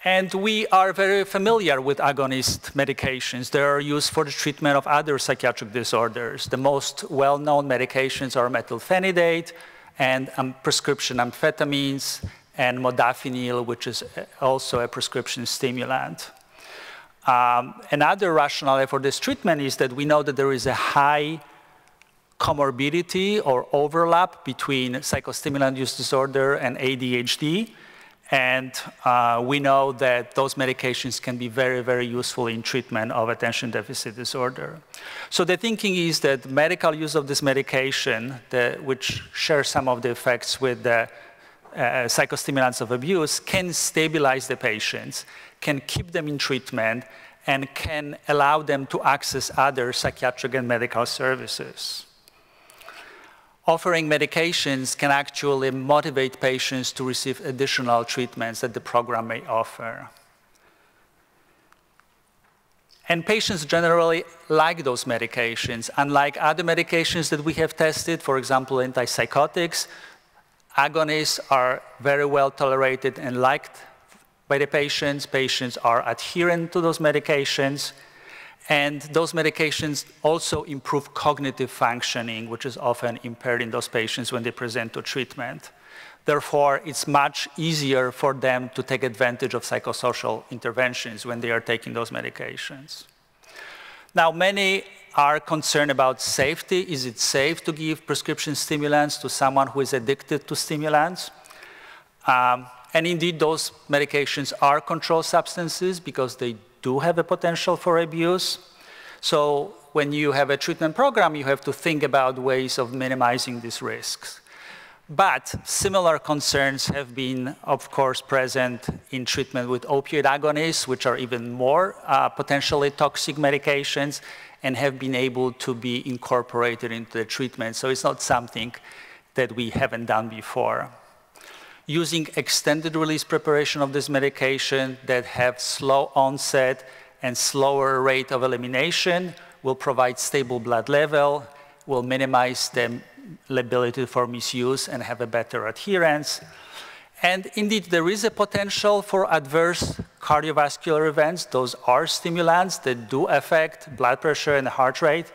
And we are very familiar with agonist medications. They are used for the treatment of other psychiatric disorders. The most well-known medications are methylphenidate and um, prescription amphetamines and modafinil, which is uh, also a prescription stimulant. Um, another rationale for this treatment is that we know that there is a high comorbidity or overlap between psychostimulant use disorder and ADHD. And uh, we know that those medications can be very, very useful in treatment of attention deficit disorder. So the thinking is that medical use of this medication, the, which shares some of the effects with the uh, psychostimulants of abuse, can stabilize the patients, can keep them in treatment, and can allow them to access other psychiatric and medical services offering medications can actually motivate patients to receive additional treatments that the program may offer. And patients generally like those medications. Unlike other medications that we have tested, for example, antipsychotics, agonists are very well tolerated and liked by the patients. Patients are adherent to those medications. And those medications also improve cognitive functioning, which is often impaired in those patients when they present to treatment. Therefore, it's much easier for them to take advantage of psychosocial interventions when they are taking those medications. Now, many are concerned about safety. Is it safe to give prescription stimulants to someone who is addicted to stimulants? Um, and indeed, those medications are controlled substances because they do have a potential for abuse. So when you have a treatment program, you have to think about ways of minimizing these risks. But similar concerns have been, of course, present in treatment with opioid agonists, which are even more uh, potentially toxic medications and have been able to be incorporated into the treatment. So it's not something that we haven't done before using extended release preparation of this medication that have slow onset and slower rate of elimination will provide stable blood level, will minimize the liability for misuse and have a better adherence. And indeed, there is a potential for adverse cardiovascular events. Those are stimulants that do affect blood pressure and heart rate.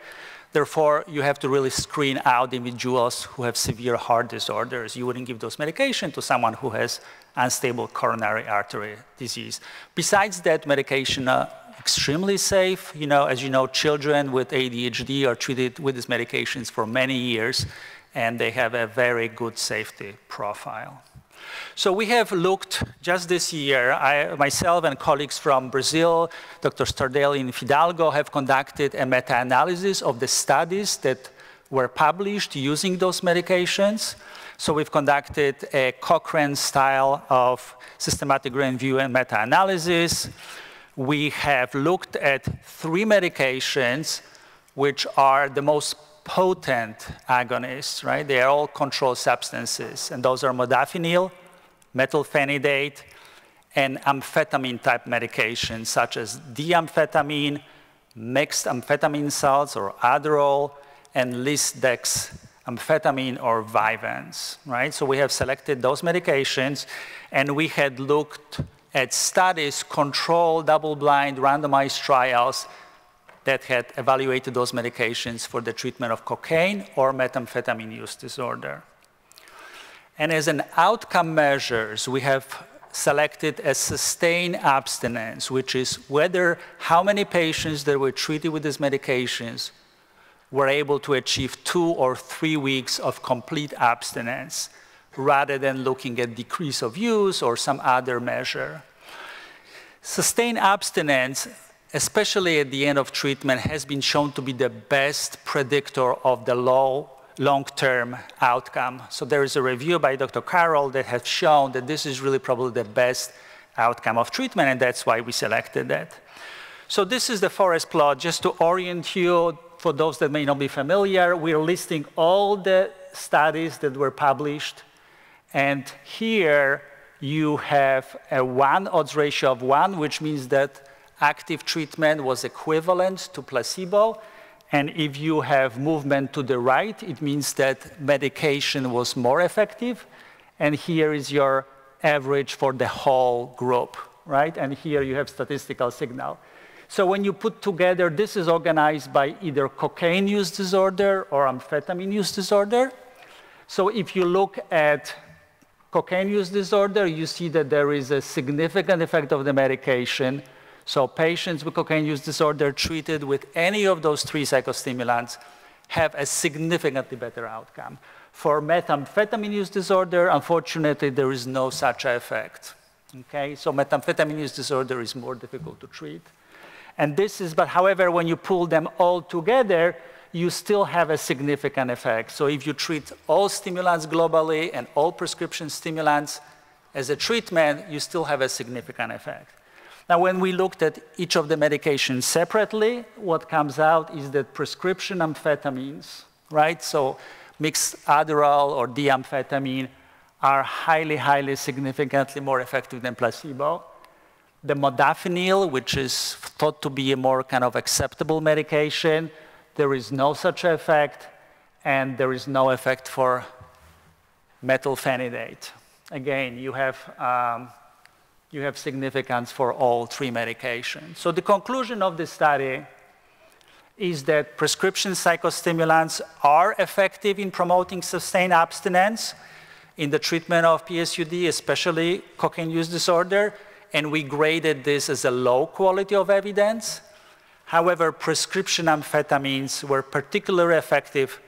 Therefore, you have to really screen out individuals who have severe heart disorders. You wouldn't give those medication to someone who has unstable coronary artery disease. Besides that, medication are extremely safe. You know, as you know, children with ADHD are treated with these medications for many years, and they have a very good safety profile. So we have looked just this year, I, myself and colleagues from Brazil, Dr. Tardelli and Fidalgo have conducted a meta-analysis of the studies that were published using those medications. So we've conducted a Cochrane style of systematic review and meta-analysis. We have looked at three medications which are the most potent agonists, right? They are all controlled substances, and those are modafinil, methylphenidate, and amphetamine type medications such as D-amphetamine, mixed amphetamine salts or Adderall, and lisdex amphetamine or Vyvanse, right? So we have selected those medications and we had looked at studies, controlled, double-blind, randomized trials that had evaluated those medications for the treatment of cocaine or methamphetamine use disorder. And as an outcome measures, we have selected a sustained abstinence, which is whether how many patients that were treated with these medications were able to achieve two or three weeks of complete abstinence rather than looking at decrease of use or some other measure. Sustained abstinence, especially at the end of treatment, has been shown to be the best predictor of the low long-term outcome. So there is a review by Dr. Carroll that has shown that this is really probably the best outcome of treatment, and that's why we selected that. So this is the forest plot, just to orient you, for those that may not be familiar, we're listing all the studies that were published, and here you have a one odds ratio of one, which means that active treatment was equivalent to placebo, and if you have movement to the right, it means that medication was more effective. And here is your average for the whole group, right? And here you have statistical signal. So when you put together, this is organized by either cocaine use disorder or amphetamine use disorder. So if you look at cocaine use disorder, you see that there is a significant effect of the medication so patients with cocaine use disorder treated with any of those three psychostimulants have a significantly better outcome. For methamphetamine use disorder, unfortunately, there is no such effect. Okay, so methamphetamine use disorder is more difficult to treat. And this is, but however, when you pull them all together, you still have a significant effect. So if you treat all stimulants globally and all prescription stimulants as a treatment, you still have a significant effect. Now, when we looked at each of the medications separately, what comes out is that prescription amphetamines, right? So mixed Adderall or D-amphetamine are highly, highly significantly more effective than placebo. The modafinil, which is thought to be a more kind of acceptable medication, there is no such effect, and there is no effect for methylphenidate. Again, you have um, you have significance for all three medications. So the conclusion of this study is that prescription psychostimulants are effective in promoting sustained abstinence in the treatment of PSUD, especially cocaine use disorder, and we graded this as a low quality of evidence. However, prescription amphetamines were particularly effective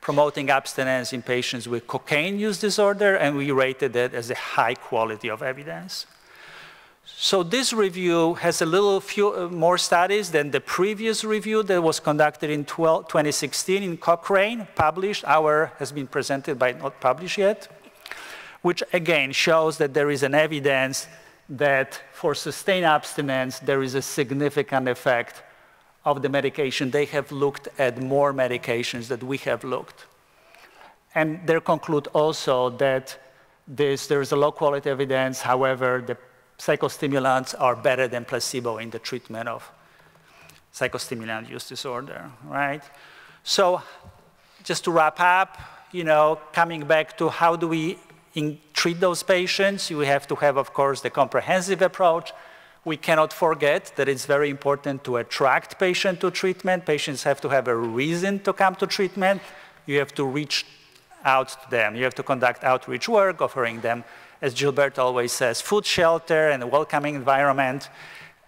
promoting abstinence in patients with cocaine use disorder, and we rated it as a high quality of evidence. So this review has a little few uh, more studies than the previous review that was conducted in 12, 2016 in Cochrane, published. Our has been presented but not published yet, which again shows that there is an evidence that for sustained abstinence, there is a significant effect of the medication. They have looked at more medications that we have looked. And they conclude also that this, there is a low quality evidence, however, the psychostimulants are better than placebo in the treatment of psychostimulant use disorder, right? So just to wrap up, you know, coming back to how do we treat those patients, you have to have, of course, the comprehensive approach. We cannot forget that it's very important to attract patients to treatment. Patients have to have a reason to come to treatment. You have to reach out to them. You have to conduct outreach work, offering them as Gilbert always says, food, shelter, and a welcoming environment.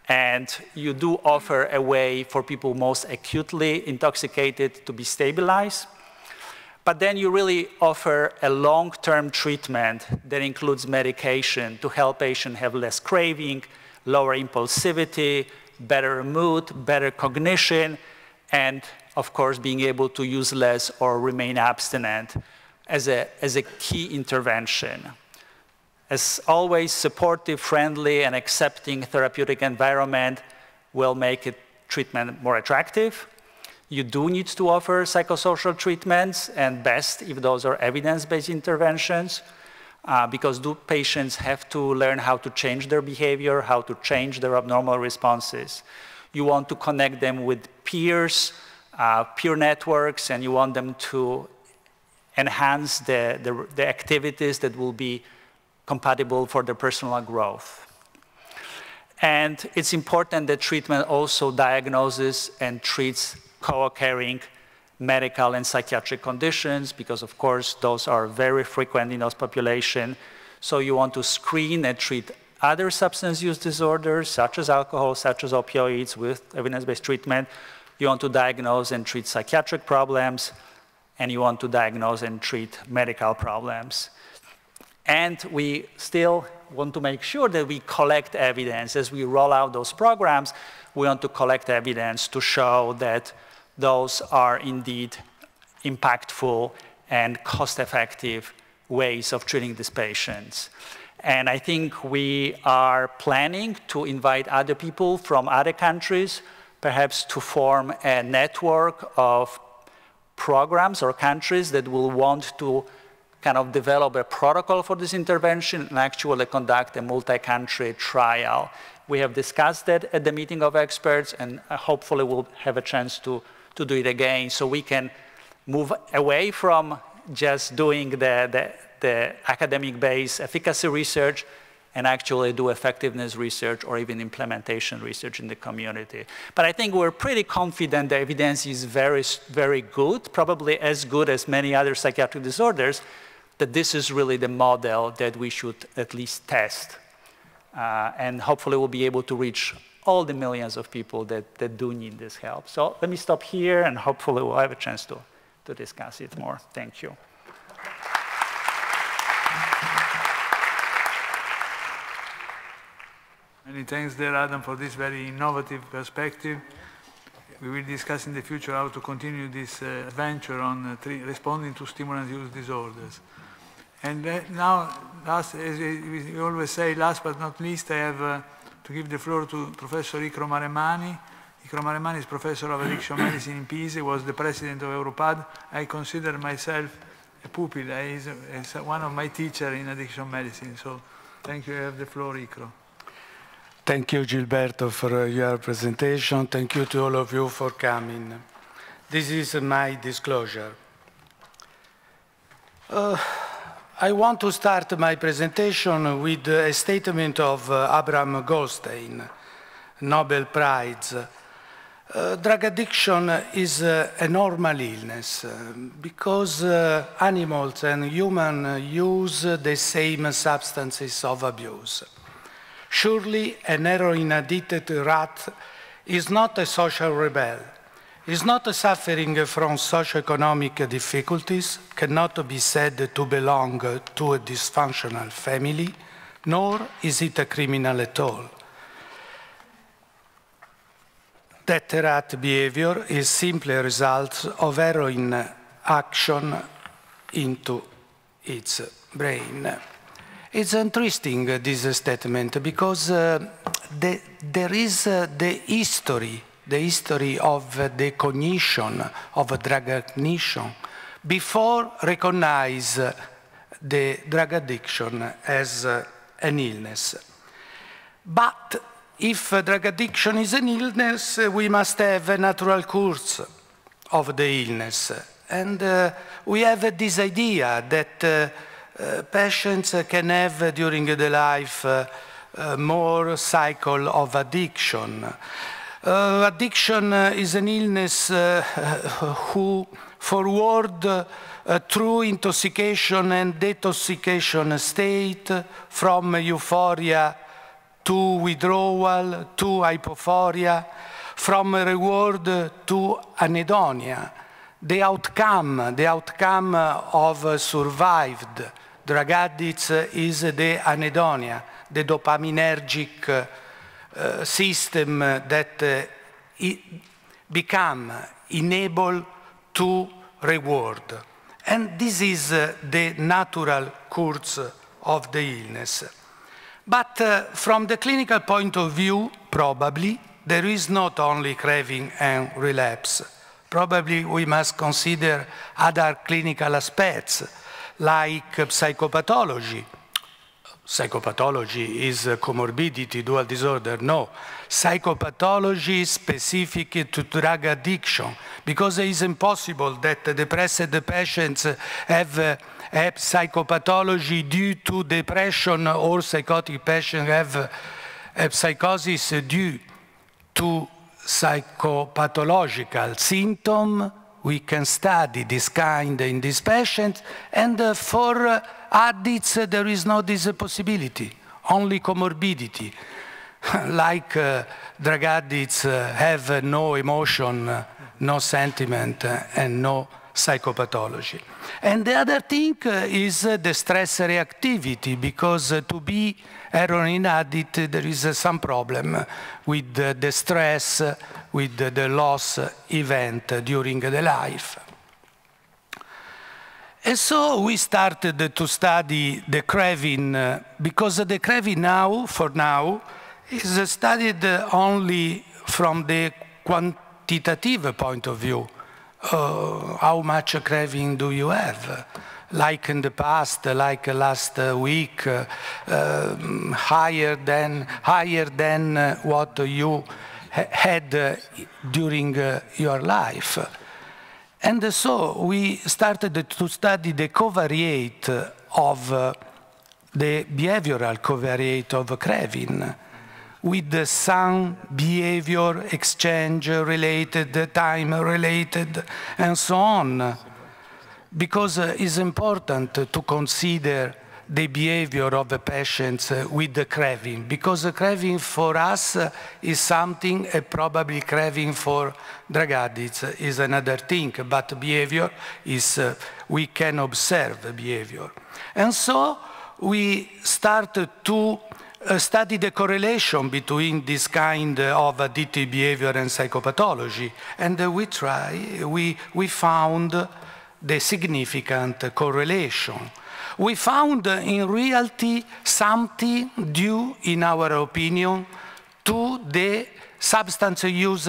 And you do offer a way for people most acutely intoxicated to be stabilized. But then you really offer a long-term treatment that includes medication to help patients have less craving, lower impulsivity, better mood, better cognition, and of course being able to use less or remain abstinent as a, as a key intervention. As always, supportive, friendly, and accepting therapeutic environment will make it treatment more attractive. You do need to offer psychosocial treatments, and best if those are evidence-based interventions, uh, because do patients have to learn how to change their behavior, how to change their abnormal responses. You want to connect them with peers, uh, peer networks, and you want them to enhance the, the, the activities that will be compatible for their personal growth. And it's important that treatment also diagnoses and treats co-occurring medical and psychiatric conditions because, of course, those are very frequent in those population. So you want to screen and treat other substance use disorders, such as alcohol, such as opioids, with evidence-based treatment. You want to diagnose and treat psychiatric problems, and you want to diagnose and treat medical problems. And we still want to make sure that we collect evidence. As we roll out those programs, we want to collect evidence to show that those are indeed impactful and cost-effective ways of treating these patients. And I think we are planning to invite other people from other countries, perhaps to form a network of programs or countries that will want to kind of develop a protocol for this intervention and actually conduct a multi-country trial. We have discussed that at the meeting of experts, and uh, hopefully we'll have a chance to, to do it again so we can move away from just doing the, the, the academic-based efficacy research and actually do effectiveness research or even implementation research in the community. But I think we're pretty confident the evidence is very, very good, probably as good as many other psychiatric disorders, that this is really the model that we should at least test. Uh, and hopefully we'll be able to reach all the millions of people that, that do need this help. So let me stop here and hopefully we'll have a chance to, to discuss it more. Thank you. Many thanks there, Adam, for this very innovative perspective. We will discuss in the future how to continue this uh, venture on uh, responding to stimulant use disorders. And now, last, as we always say, last but not least, I have uh, to give the floor to Professor Icro Maremmani. Icro Maremmani is Professor of Addiction Medicine in Pisa, He was the President of Europad. I consider myself a pupil. He is, one of my teachers in Addiction Medicine. So thank you. I have the floor, Icro. Thank you, Gilberto, for uh, your presentation. Thank you to all of you for coming. This is my disclosure. Uh, I want to start my presentation with a statement of uh, Avram Goldstein, Nobel Prize. Uh, drug addiction is uh, a normal illness uh, because animals and humans use the same substances of abuse. Surely an heroin-addicted rat is not a social rebel, is not suffering from socioeconomic difficulties, cannot be said to belong to a dysfunctional family, nor is it a criminal at all. That rat behavior is simply a result of heroin action into its brain. It's interesting, this statement, because uh, the, there is uh, the history, the history of the cognition, of drug addiction, before recognize the drug addiction as an illness. But if drug addiction is an illness, we must have a natural course of the illness. And uh, we have this idea that uh, uh, patients can have during the life uh, uh, more cycle of addiction. Uh, addiction uh, is an illness uh, who forward through intoxication and detoxication state from euphoria to withdrawal to hypophoria, from reward to anhedonia. The outcome, the outcome of survived drug addicts is the anhedonia, the dopaminergic uh, system that uh, become enable to reward. And this is uh, the natural course of the illness. But from the clinical point of view, probably, there is not only craving and relapse. Probably we must consider other clinical aspects like psychopathology. Psychopathology is a comorbidity, dual disorder. No. Psychopathology is specific to drug addiction because it is impossible that the depressed patients have, have psychopathology due to depression or psychotic patients have a psychosis due to psychopathological symptom, we can study this kind in these patients, and uh, for uh, addicts, uh, there is no this possibility, only comorbidity. like uh, drug addicts uh, have no emotion, uh, no sentiment, and no psychopathology. And the other thing is the stress reactivity, because to be heroin addict, there is some problem with the stress, with the loss event during the life. And so we started to study the craving, because the craving now, for now, is studied only from the quantitative point of view. Uh, how much craving do you have? Like in the past, like last week, uh, um, higher than higher than uh, what you ha had uh, during uh, your life. And so we started to study the covariate of uh, the behavioral covariate of craving with some behavior exchange related, time related, and so on. Because uh, it's important to consider the behavior of the patients uh, with the craving, because the craving for us uh, is something, uh, probably craving for drug addicts is another thing, but behavior is, uh, we can observe behavior. And so we started to uh, study the correlation between this kind of addictive behavior and psychopathology. And uh, we try, we, we found the significant correlation. We found in reality something due, in our opinion, to the substance use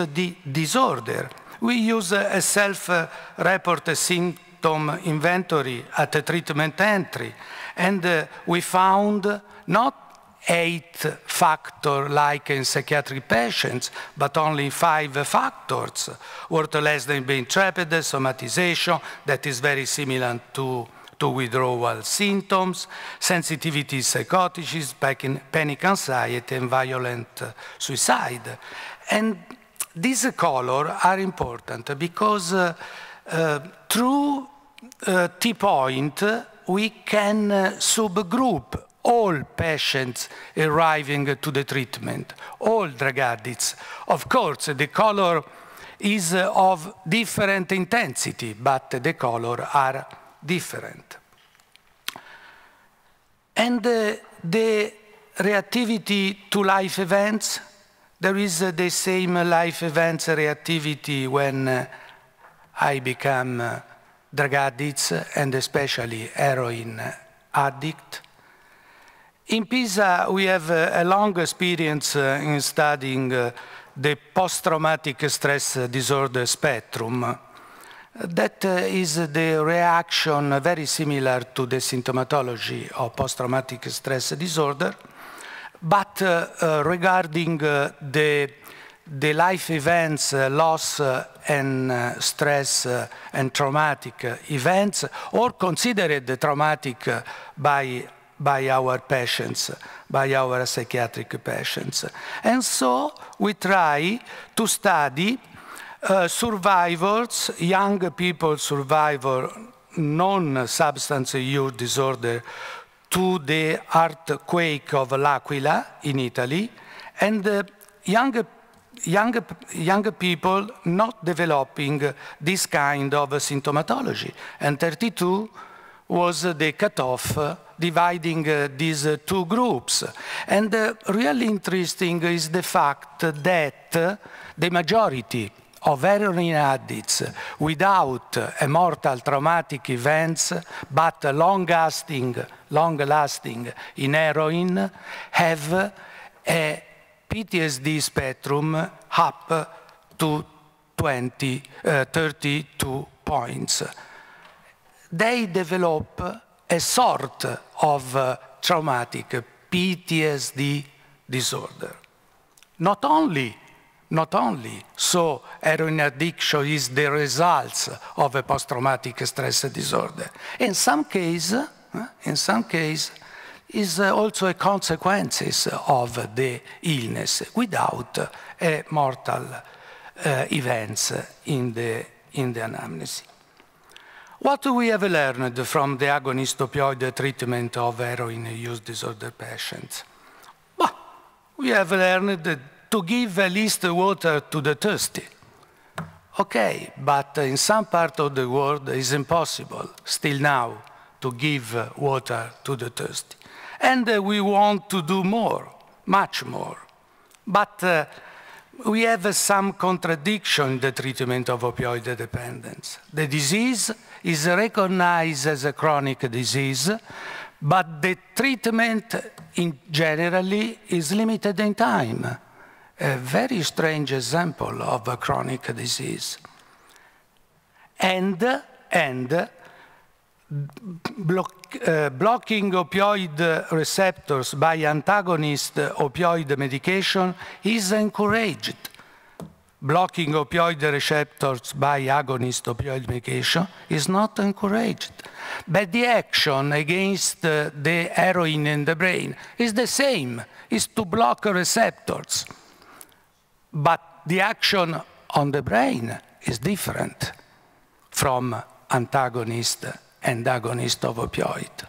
disorder. We use a self-report symptom inventory at treatment entry, and uh, we found not eight factors like in psychiatric patients, but only five factors. Worthlessness being trapped, somatization, that is very similar to, to withdrawal symptoms, sensitivity psychoticism, panic anxiety, and violent suicide. And these colors are important because uh, uh, through uh, T-point, we can uh, subgroup all patients arriving to the treatment, all drug addicts. Of course, the color is of different intensity, but the color are different. And uh, the reactivity to life events, there is uh, the same life events reactivity when uh, I become drug addicts and especially heroin addict. In PISA, we have a long experience uh, in studying uh, the post-traumatic stress disorder spectrum. That uh, is the reaction very similar to the symptomatology of post-traumatic stress disorder. But uh, uh, regarding uh, the, the life events, loss and stress and traumatic events, or considered traumatic by by our patients, by our psychiatric patients. And so we try to study uh, survivors, young people survivor, non-substance use disorder to the earthquake of L'Aquila in Italy, and uh, young, young, young people not developing this kind of symptomatology. And 32 was the cutoff uh, dividing uh, these uh, two groups. And really interesting is the fact that the majority of heroin addicts without a mortal traumatic events, but long-lasting, long-lasting in heroin, have a PTSD spectrum up to 20, uh, 32 points they develop a sort of uh, traumatic PTSD disorder. Not only, not only, so heroin addiction is the results of a post-traumatic stress disorder. In some case, in some case, is uh, also a consequence of the illness without a mortal uh, events in the, in the anamnesis. What do we have learned from the agonist opioid treatment of heroin use disorder patients? Well, we have learned to give at least water to the thirsty. Okay, but in some part of the world it's impossible still now to give water to the thirsty. And we want to do more, much more. But uh, we have some contradiction in the treatment of opioid dependence. The disease is recognized as a chronic disease, but the treatment in generally is limited in time. A very strange example of a chronic disease. And, and block, uh, blocking opioid receptors by antagonist opioid medication is encouraged. Blocking opioid receptors by agonist opioid medication is not encouraged. But the action against uh, the heroin in the brain is the same, is to block receptors. But the action on the brain is different from antagonist and agonist of opioid.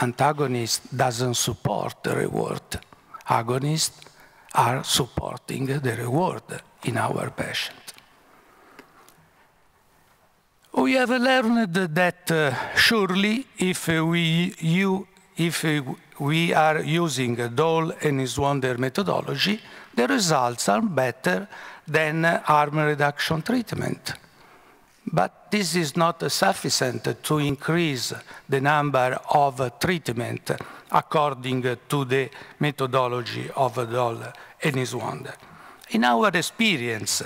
Antagonist doesn't support the reward. Agonists are supporting the reward in our patient. We have learned that uh, surely if we, you, if we are using Dole and Nyswander methodology, the results are better than harm reduction treatment. But this is not sufficient to increase the number of treatment according to the methodology of Dole and Nyswander. In our experience,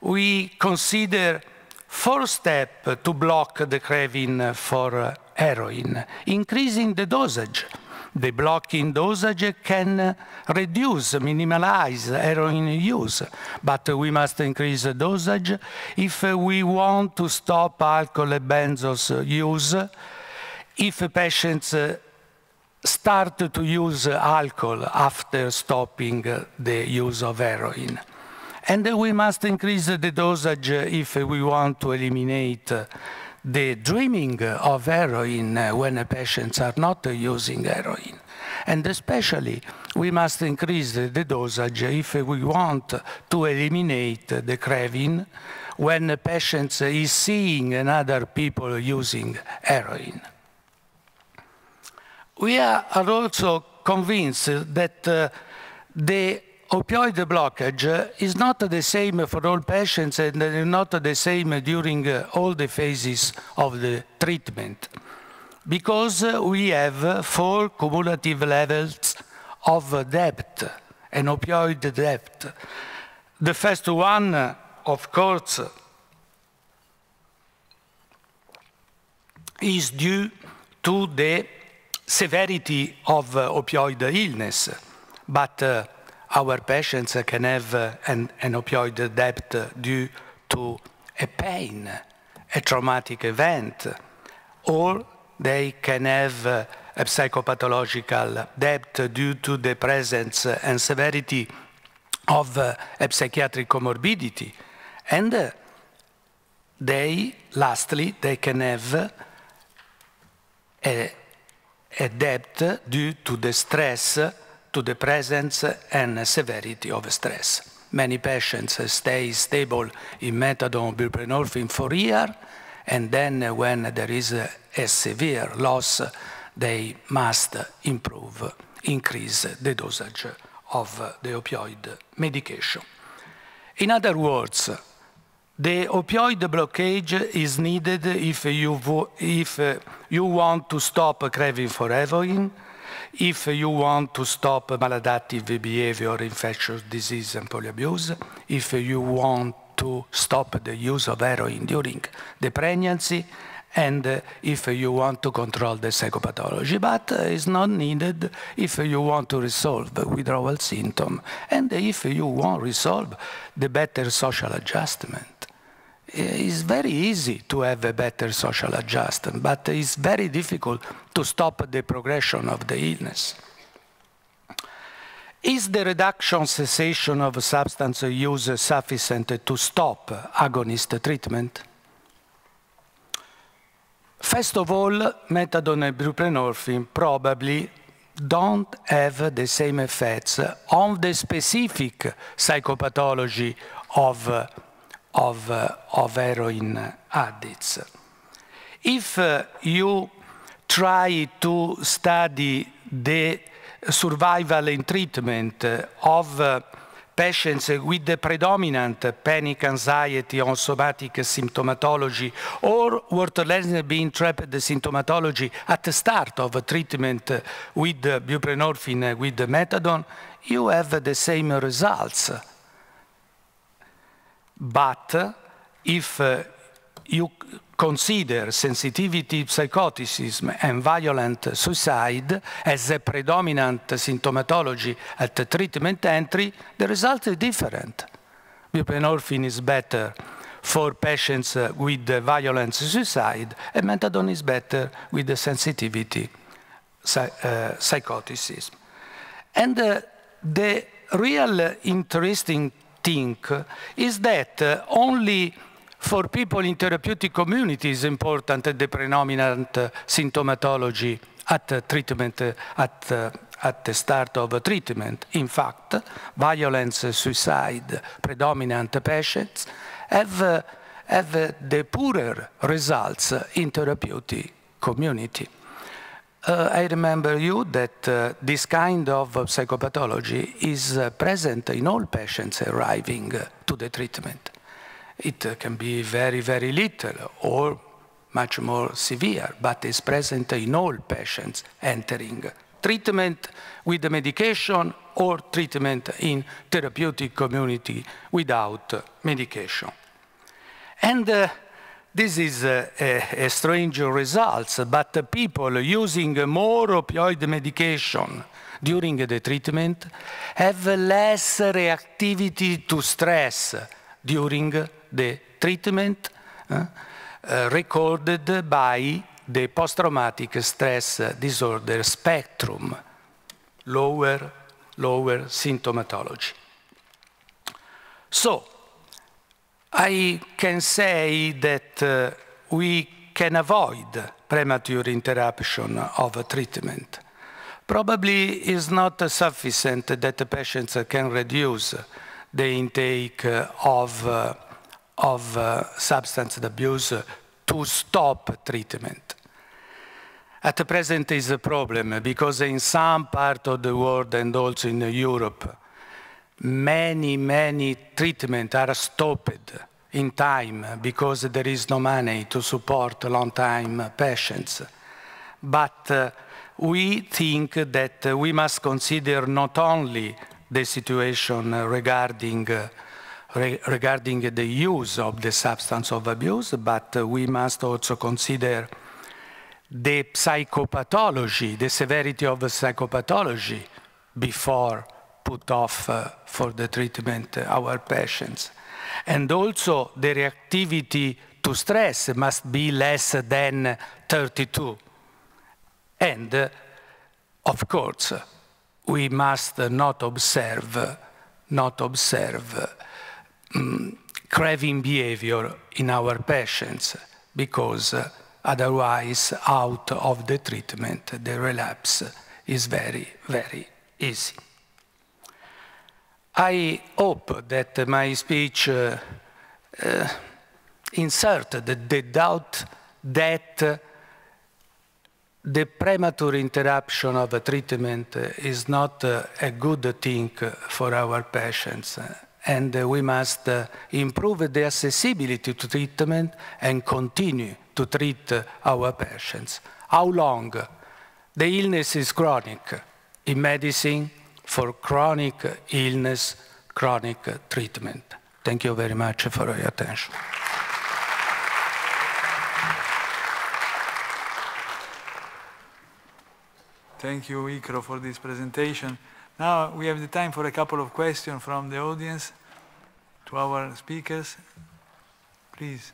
we consider four steps to block the craving for uh, heroin, increasing the dosage the blocking dosage can reduce, minimize heroin use, but we must increase the dosage. If we want to stop alcohol and benzos use, if patients uh, start to use alcohol after stopping the use of heroin. And we must increase the dosage if we want to eliminate the dreaming of heroin when patients are not using heroin. And especially, we must increase the dosage if we want to eliminate the craving when patients is seeing another people using heroin. We are also convinced that uh, the opioid blockage is not the same for all patients and not the same during uh, all the phases of the treatment because uh, we have four cumulative levels of debt, an opioid debt. The first one, uh, of course, is due to the severity of opioid illness, but uh, our patients can have uh, an, an, opioid debt due to a pain, a traumatic event, or they can have uh, a psychopathological debt due to the presence and severity of uh, a psychiatric comorbidity. And uh, they, lastly, they can have a, a debt due to the stress to the presence and severity of stress. Many patients stay stable in methadone buprenorphine for a year, and then when there is a severe loss, they must improve, increase the dosage of the opioid medication. In other words, the opioid blockage is needed if you, if you want to stop craving for heroin, if you want to stop maladaptive behavior, infectious disease, and polyabuse, if you want to stop the use of heroin during the pregnancy, and uh, if you want to control the psychopathology, but uh, it's not needed if you want to resolve withdrawal symptom, and if you want to resolve the better social adjustment. Eh, it's very easy to have a better social adjustment, but it's very difficult to stop the progression of the illness. Is the reduction cessation of substance use sufficient to stop agonist treatment? First of all, methadone and buprenorphine probably don't have the same effects on the specific psychopathology of, of, of heroin addicts. If uh, you try to study the survival and treatment of uh, patients with the predominant panic anxiety on somatic symptomatology or has been trapped symptomatology at the start of treatment with buprenorphine, with methadone, you have the same results. But if uh, you consider sensitivity psychoticism and violent suicide as a predominant symptomatology at the treatment entry, the result is different. Buprenorphine is better for patients with violent suicide, and methadone is better with the sensitivity uh, psychoticism. And uh, the real interesting thing is that only for people in therapeutic communities important the predominant symptomatology at treatment, at, at the start of treatment. In fact, violence, suicide, predominant patients have, have the poorer results in therapeutic community. Uh, I remember you that uh, this kind of psychopathology is uh, present in all patients arriving to the treatment. It can be very, very little or much more severe, but is present in all patients entering treatment with the medication or treatment in therapeutic community without medication. And uh, this is a, a, strange result, but people using more opioid medication during the treatment have less reactivity to stress during the treatment uh, recorded by the post-traumatic stress disorder spectrum, lower, lower symptomatology. So, I can say that uh, we can avoid premature interruption of treatment. Probably is not sufficient that the patients can reduce the intake of uh, of uh, substance abuse to stop treatment. At the present is a problem because in some part of the world and also in Europe, many, many treatments are stopped in time because there is no money to support long-time patients. But uh, we think that we must consider not only the situation regarding uh, re regarding the use of the substance of abuse, but uh, we must also consider the psychopathology, the severity of the psychopathology before put off uh, for the treatment uh, our patients. And also the reactivity to stress must be less than 32. And uh, of course, we must not observe, not observe um, craving behavior in our patients because uh, otherwise out of the treatment the relapse is very, very easy. I hope that my speech uh, uh, inserted the doubt that the premature interruption of a treatment is not a good thing for our patients and we must uh, improve the accessibility to treatment and continue to treat our patients. How long? The illness is chronic. In medicine, for chronic illness, chronic treatment. Thank you very much for your attention. Thank you, Icro, for this presentation. Now we have the time for a couple of questions from the audience to our speakers. please.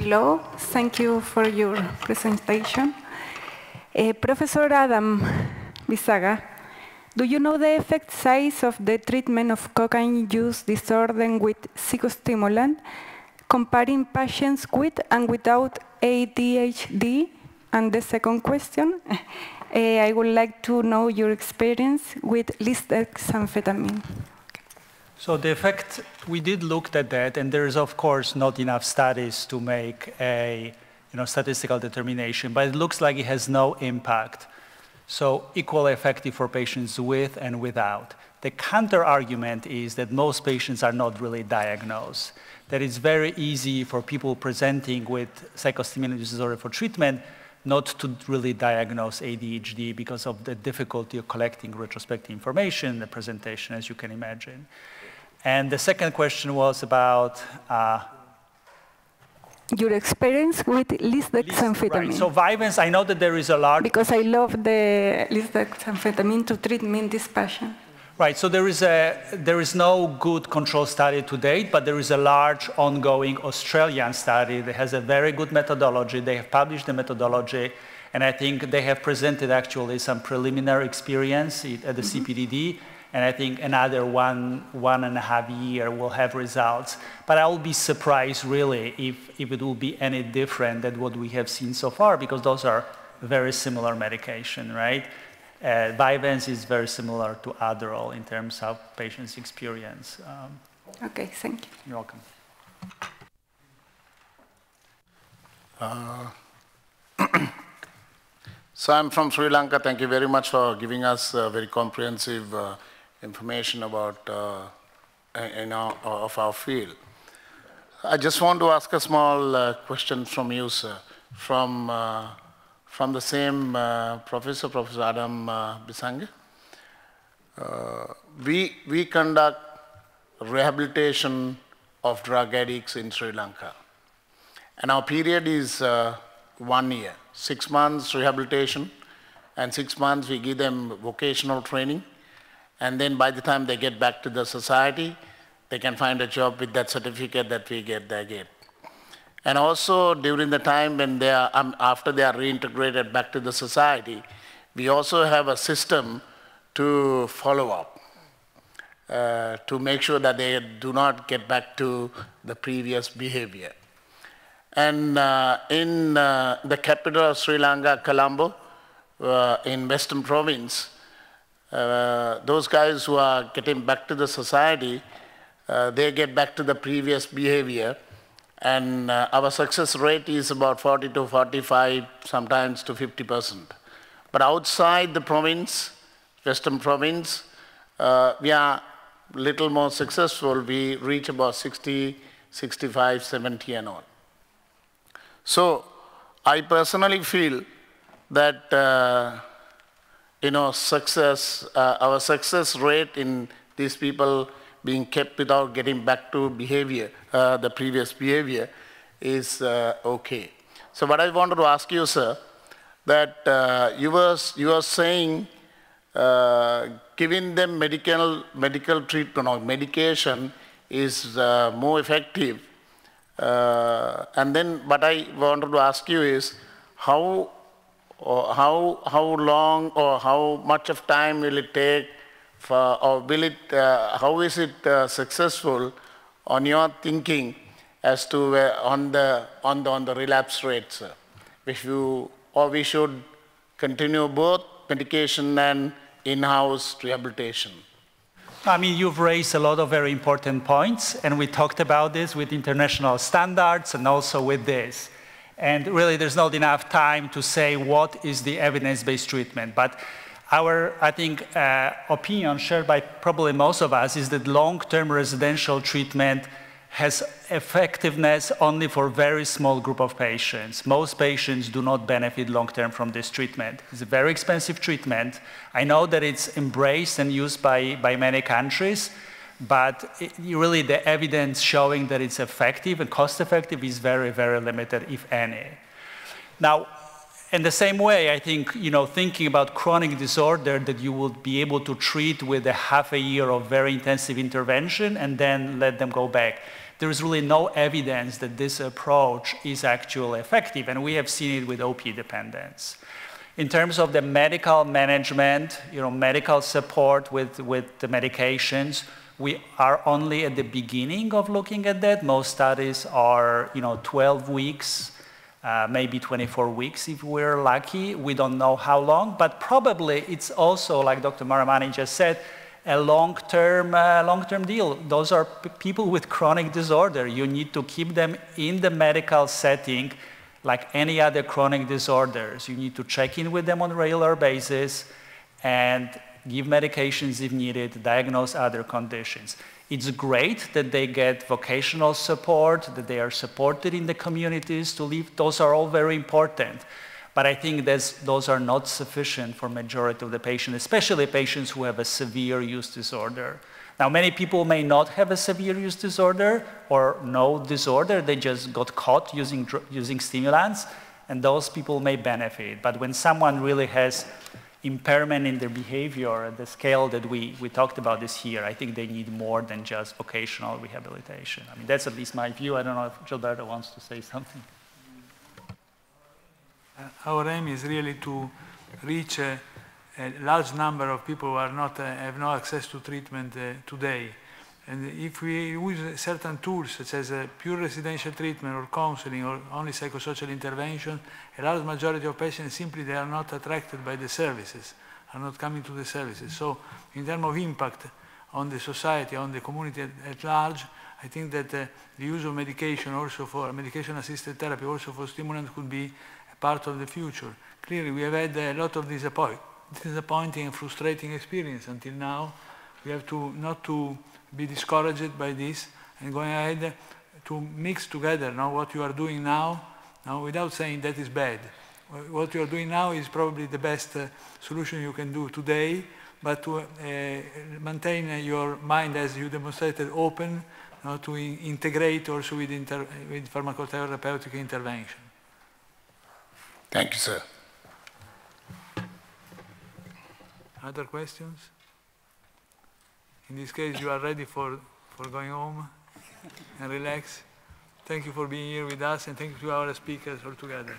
Hello, thank you for your presentation. Uh, Professor Adam Bisaga, do you know the effect size of the treatment of cocaine use disorder with psychostimulant, comparing patients with and without ADHD? And the second question, uh, I would like to know your experience with lisdexamfetamine. So the effect, we did look at that, and there is of course not enough studies to make a you know, statistical determination, but it looks like it has no impact. So equally effective for patients with and without. The counter argument is that most patients are not really diagnosed. That it's very easy for people presenting with psychostimulant disorder for treatment not to really diagnose ADHD because of the difficulty of collecting retrospective information, the presentation, as you can imagine. And the second question was about uh, your experience with lisdexamfetamine. Right. So Vyvanse, I know that there is a large... Because I love the lisdexamfetamine to treat this passion. Right, so there is, a, there is no good control study to date, but there is a large ongoing Australian study that has a very good methodology. They have published the methodology, and I think they have presented actually some preliminary experience at the mm -hmm. CPDD, and I think another one, one and a half year will have results. But I will be surprised really if, if it will be any different than what we have seen so far because those are very similar medication, right? Uh, Vyvanse is very similar to Adderall in terms of patient's experience. Um, okay, thank you. You're welcome. Uh, so I'm from Sri Lanka. Thank you very much for giving us a very comprehensive uh, information about uh, in our, of our field. I just want to ask a small uh, question from you, sir, from, uh, from the same uh, professor, Professor Adam uh, Bisaga. Uh, we, we conduct rehabilitation of drug addicts in Sri Lanka. And our period is uh, one year, six months rehabilitation, and six months we give them vocational training, and then by the time they get back to the society, they can find a job with that certificate that we get they get. And also during the time when they are, um, after they are reintegrated back to the society, we also have a system to follow up, uh, to make sure that they do not get back to the previous behavior. And uh, in uh, the capital of Sri Lanka, Colombo, uh, in Western Province, those guys who are getting back to the society, uh, they get back to the previous behavior. And uh, our success rate is about 40 to 45, sometimes to 50%. But outside the province, Western province, uh, we are little more successful. We reach about 60, 65, 70 and all. So I personally feel that uh, you know, success, uh, our success rate in these people being kept without getting back to behavior, uh, the previous behavior, is uh, okay. So what I wanted to ask you, sir, that uh, you, were, you were saying uh, giving them medical, medical treatment or medication is uh, more effective. and then what I wanted to ask you is, how or how, how long or how much of time will it take for, or will it, uh, how is it uh, successful on your thinking as to uh, on, the, on, the, on the relapse rates? If you, or we should continue both medication and in-house rehabilitation? I mean, you've raised a lot of very important points, and we talked about this with international standards and also with this. And really, there's not enough time to say what is the evidence-based treatment. But our, I think, uh, opinion shared by probably most of us is that long-term residential treatment has effectiveness only for a very small group of patients. Most patients do not benefit long-term from this treatment. It's a very expensive treatment. I know that it's embraced and used by, by many countries, but it, really the evidence showing that it's effective and cost effective is very, very limited, if any. Now, in the same way, I think, you know, thinking about chronic disorder that you would be able to treat with a half a year of very intensive intervention and then let them go back. There is really no evidence that this approach is actually effective, and we have seen it with opiate dependence. In terms of the medical management, you know, medical support with, with the medications, we are only at the beginning of looking at that. Most studies are, you know, 12 weeks uh, maybe 24 weeks if we're lucky. We don't know how long, but probably it's also, like Dr. Maremmani just said, a long-term uh, long-term deal. Those are people with chronic disorder. You need to keep them in the medical setting like any other chronic disorders. You need to check in with them on a regular basis and give medications if needed, diagnose other conditions. It's great that they get vocational support, that they are supported in the communities to live. Those are all very important. But I think those are not sufficient for majority of the patients, especially patients who have a severe use disorder. Now, many people may not have a severe use disorder or no disorder. They just got caught using, using stimulants, and those people may benefit. But when someone really has impairment in their behavior at the scale that we, we talked about this year, I think they need more than just vocational rehabilitation. I mean, that's at least my view. I don't know if Gilberto wants to say something. Uh, our aim is really to reach a, a, large number of people who are not, uh, have no access to treatment uh, today. And if we use certain tools, such as a pure residential treatment or counseling or only psychosocial intervention, a large majority of patients simply they are not attracted by the services, are not coming to the services. So in terms of impact on the society, on the community at, at large, I think that uh, the use of medication also for medication-assisted therapy, also for stimulants could be a part of the future. Clearly, we have had a lot of disappoint, disappointing and frustrating experience until now. We have to not to be discouraged by this and going ahead to mix together now what you are doing now, now without saying that is bad. What you are doing now is probably the best uh, solution you can do today, but to uh, maintain your mind as you demonstrated open now to in integrate also with, inter with pharmacotherapeutic intervention. Thank you, sir. Other questions? In this case, you are ready for, for going home and relax. Thank you for being here with us, and thank you to our speakers all together.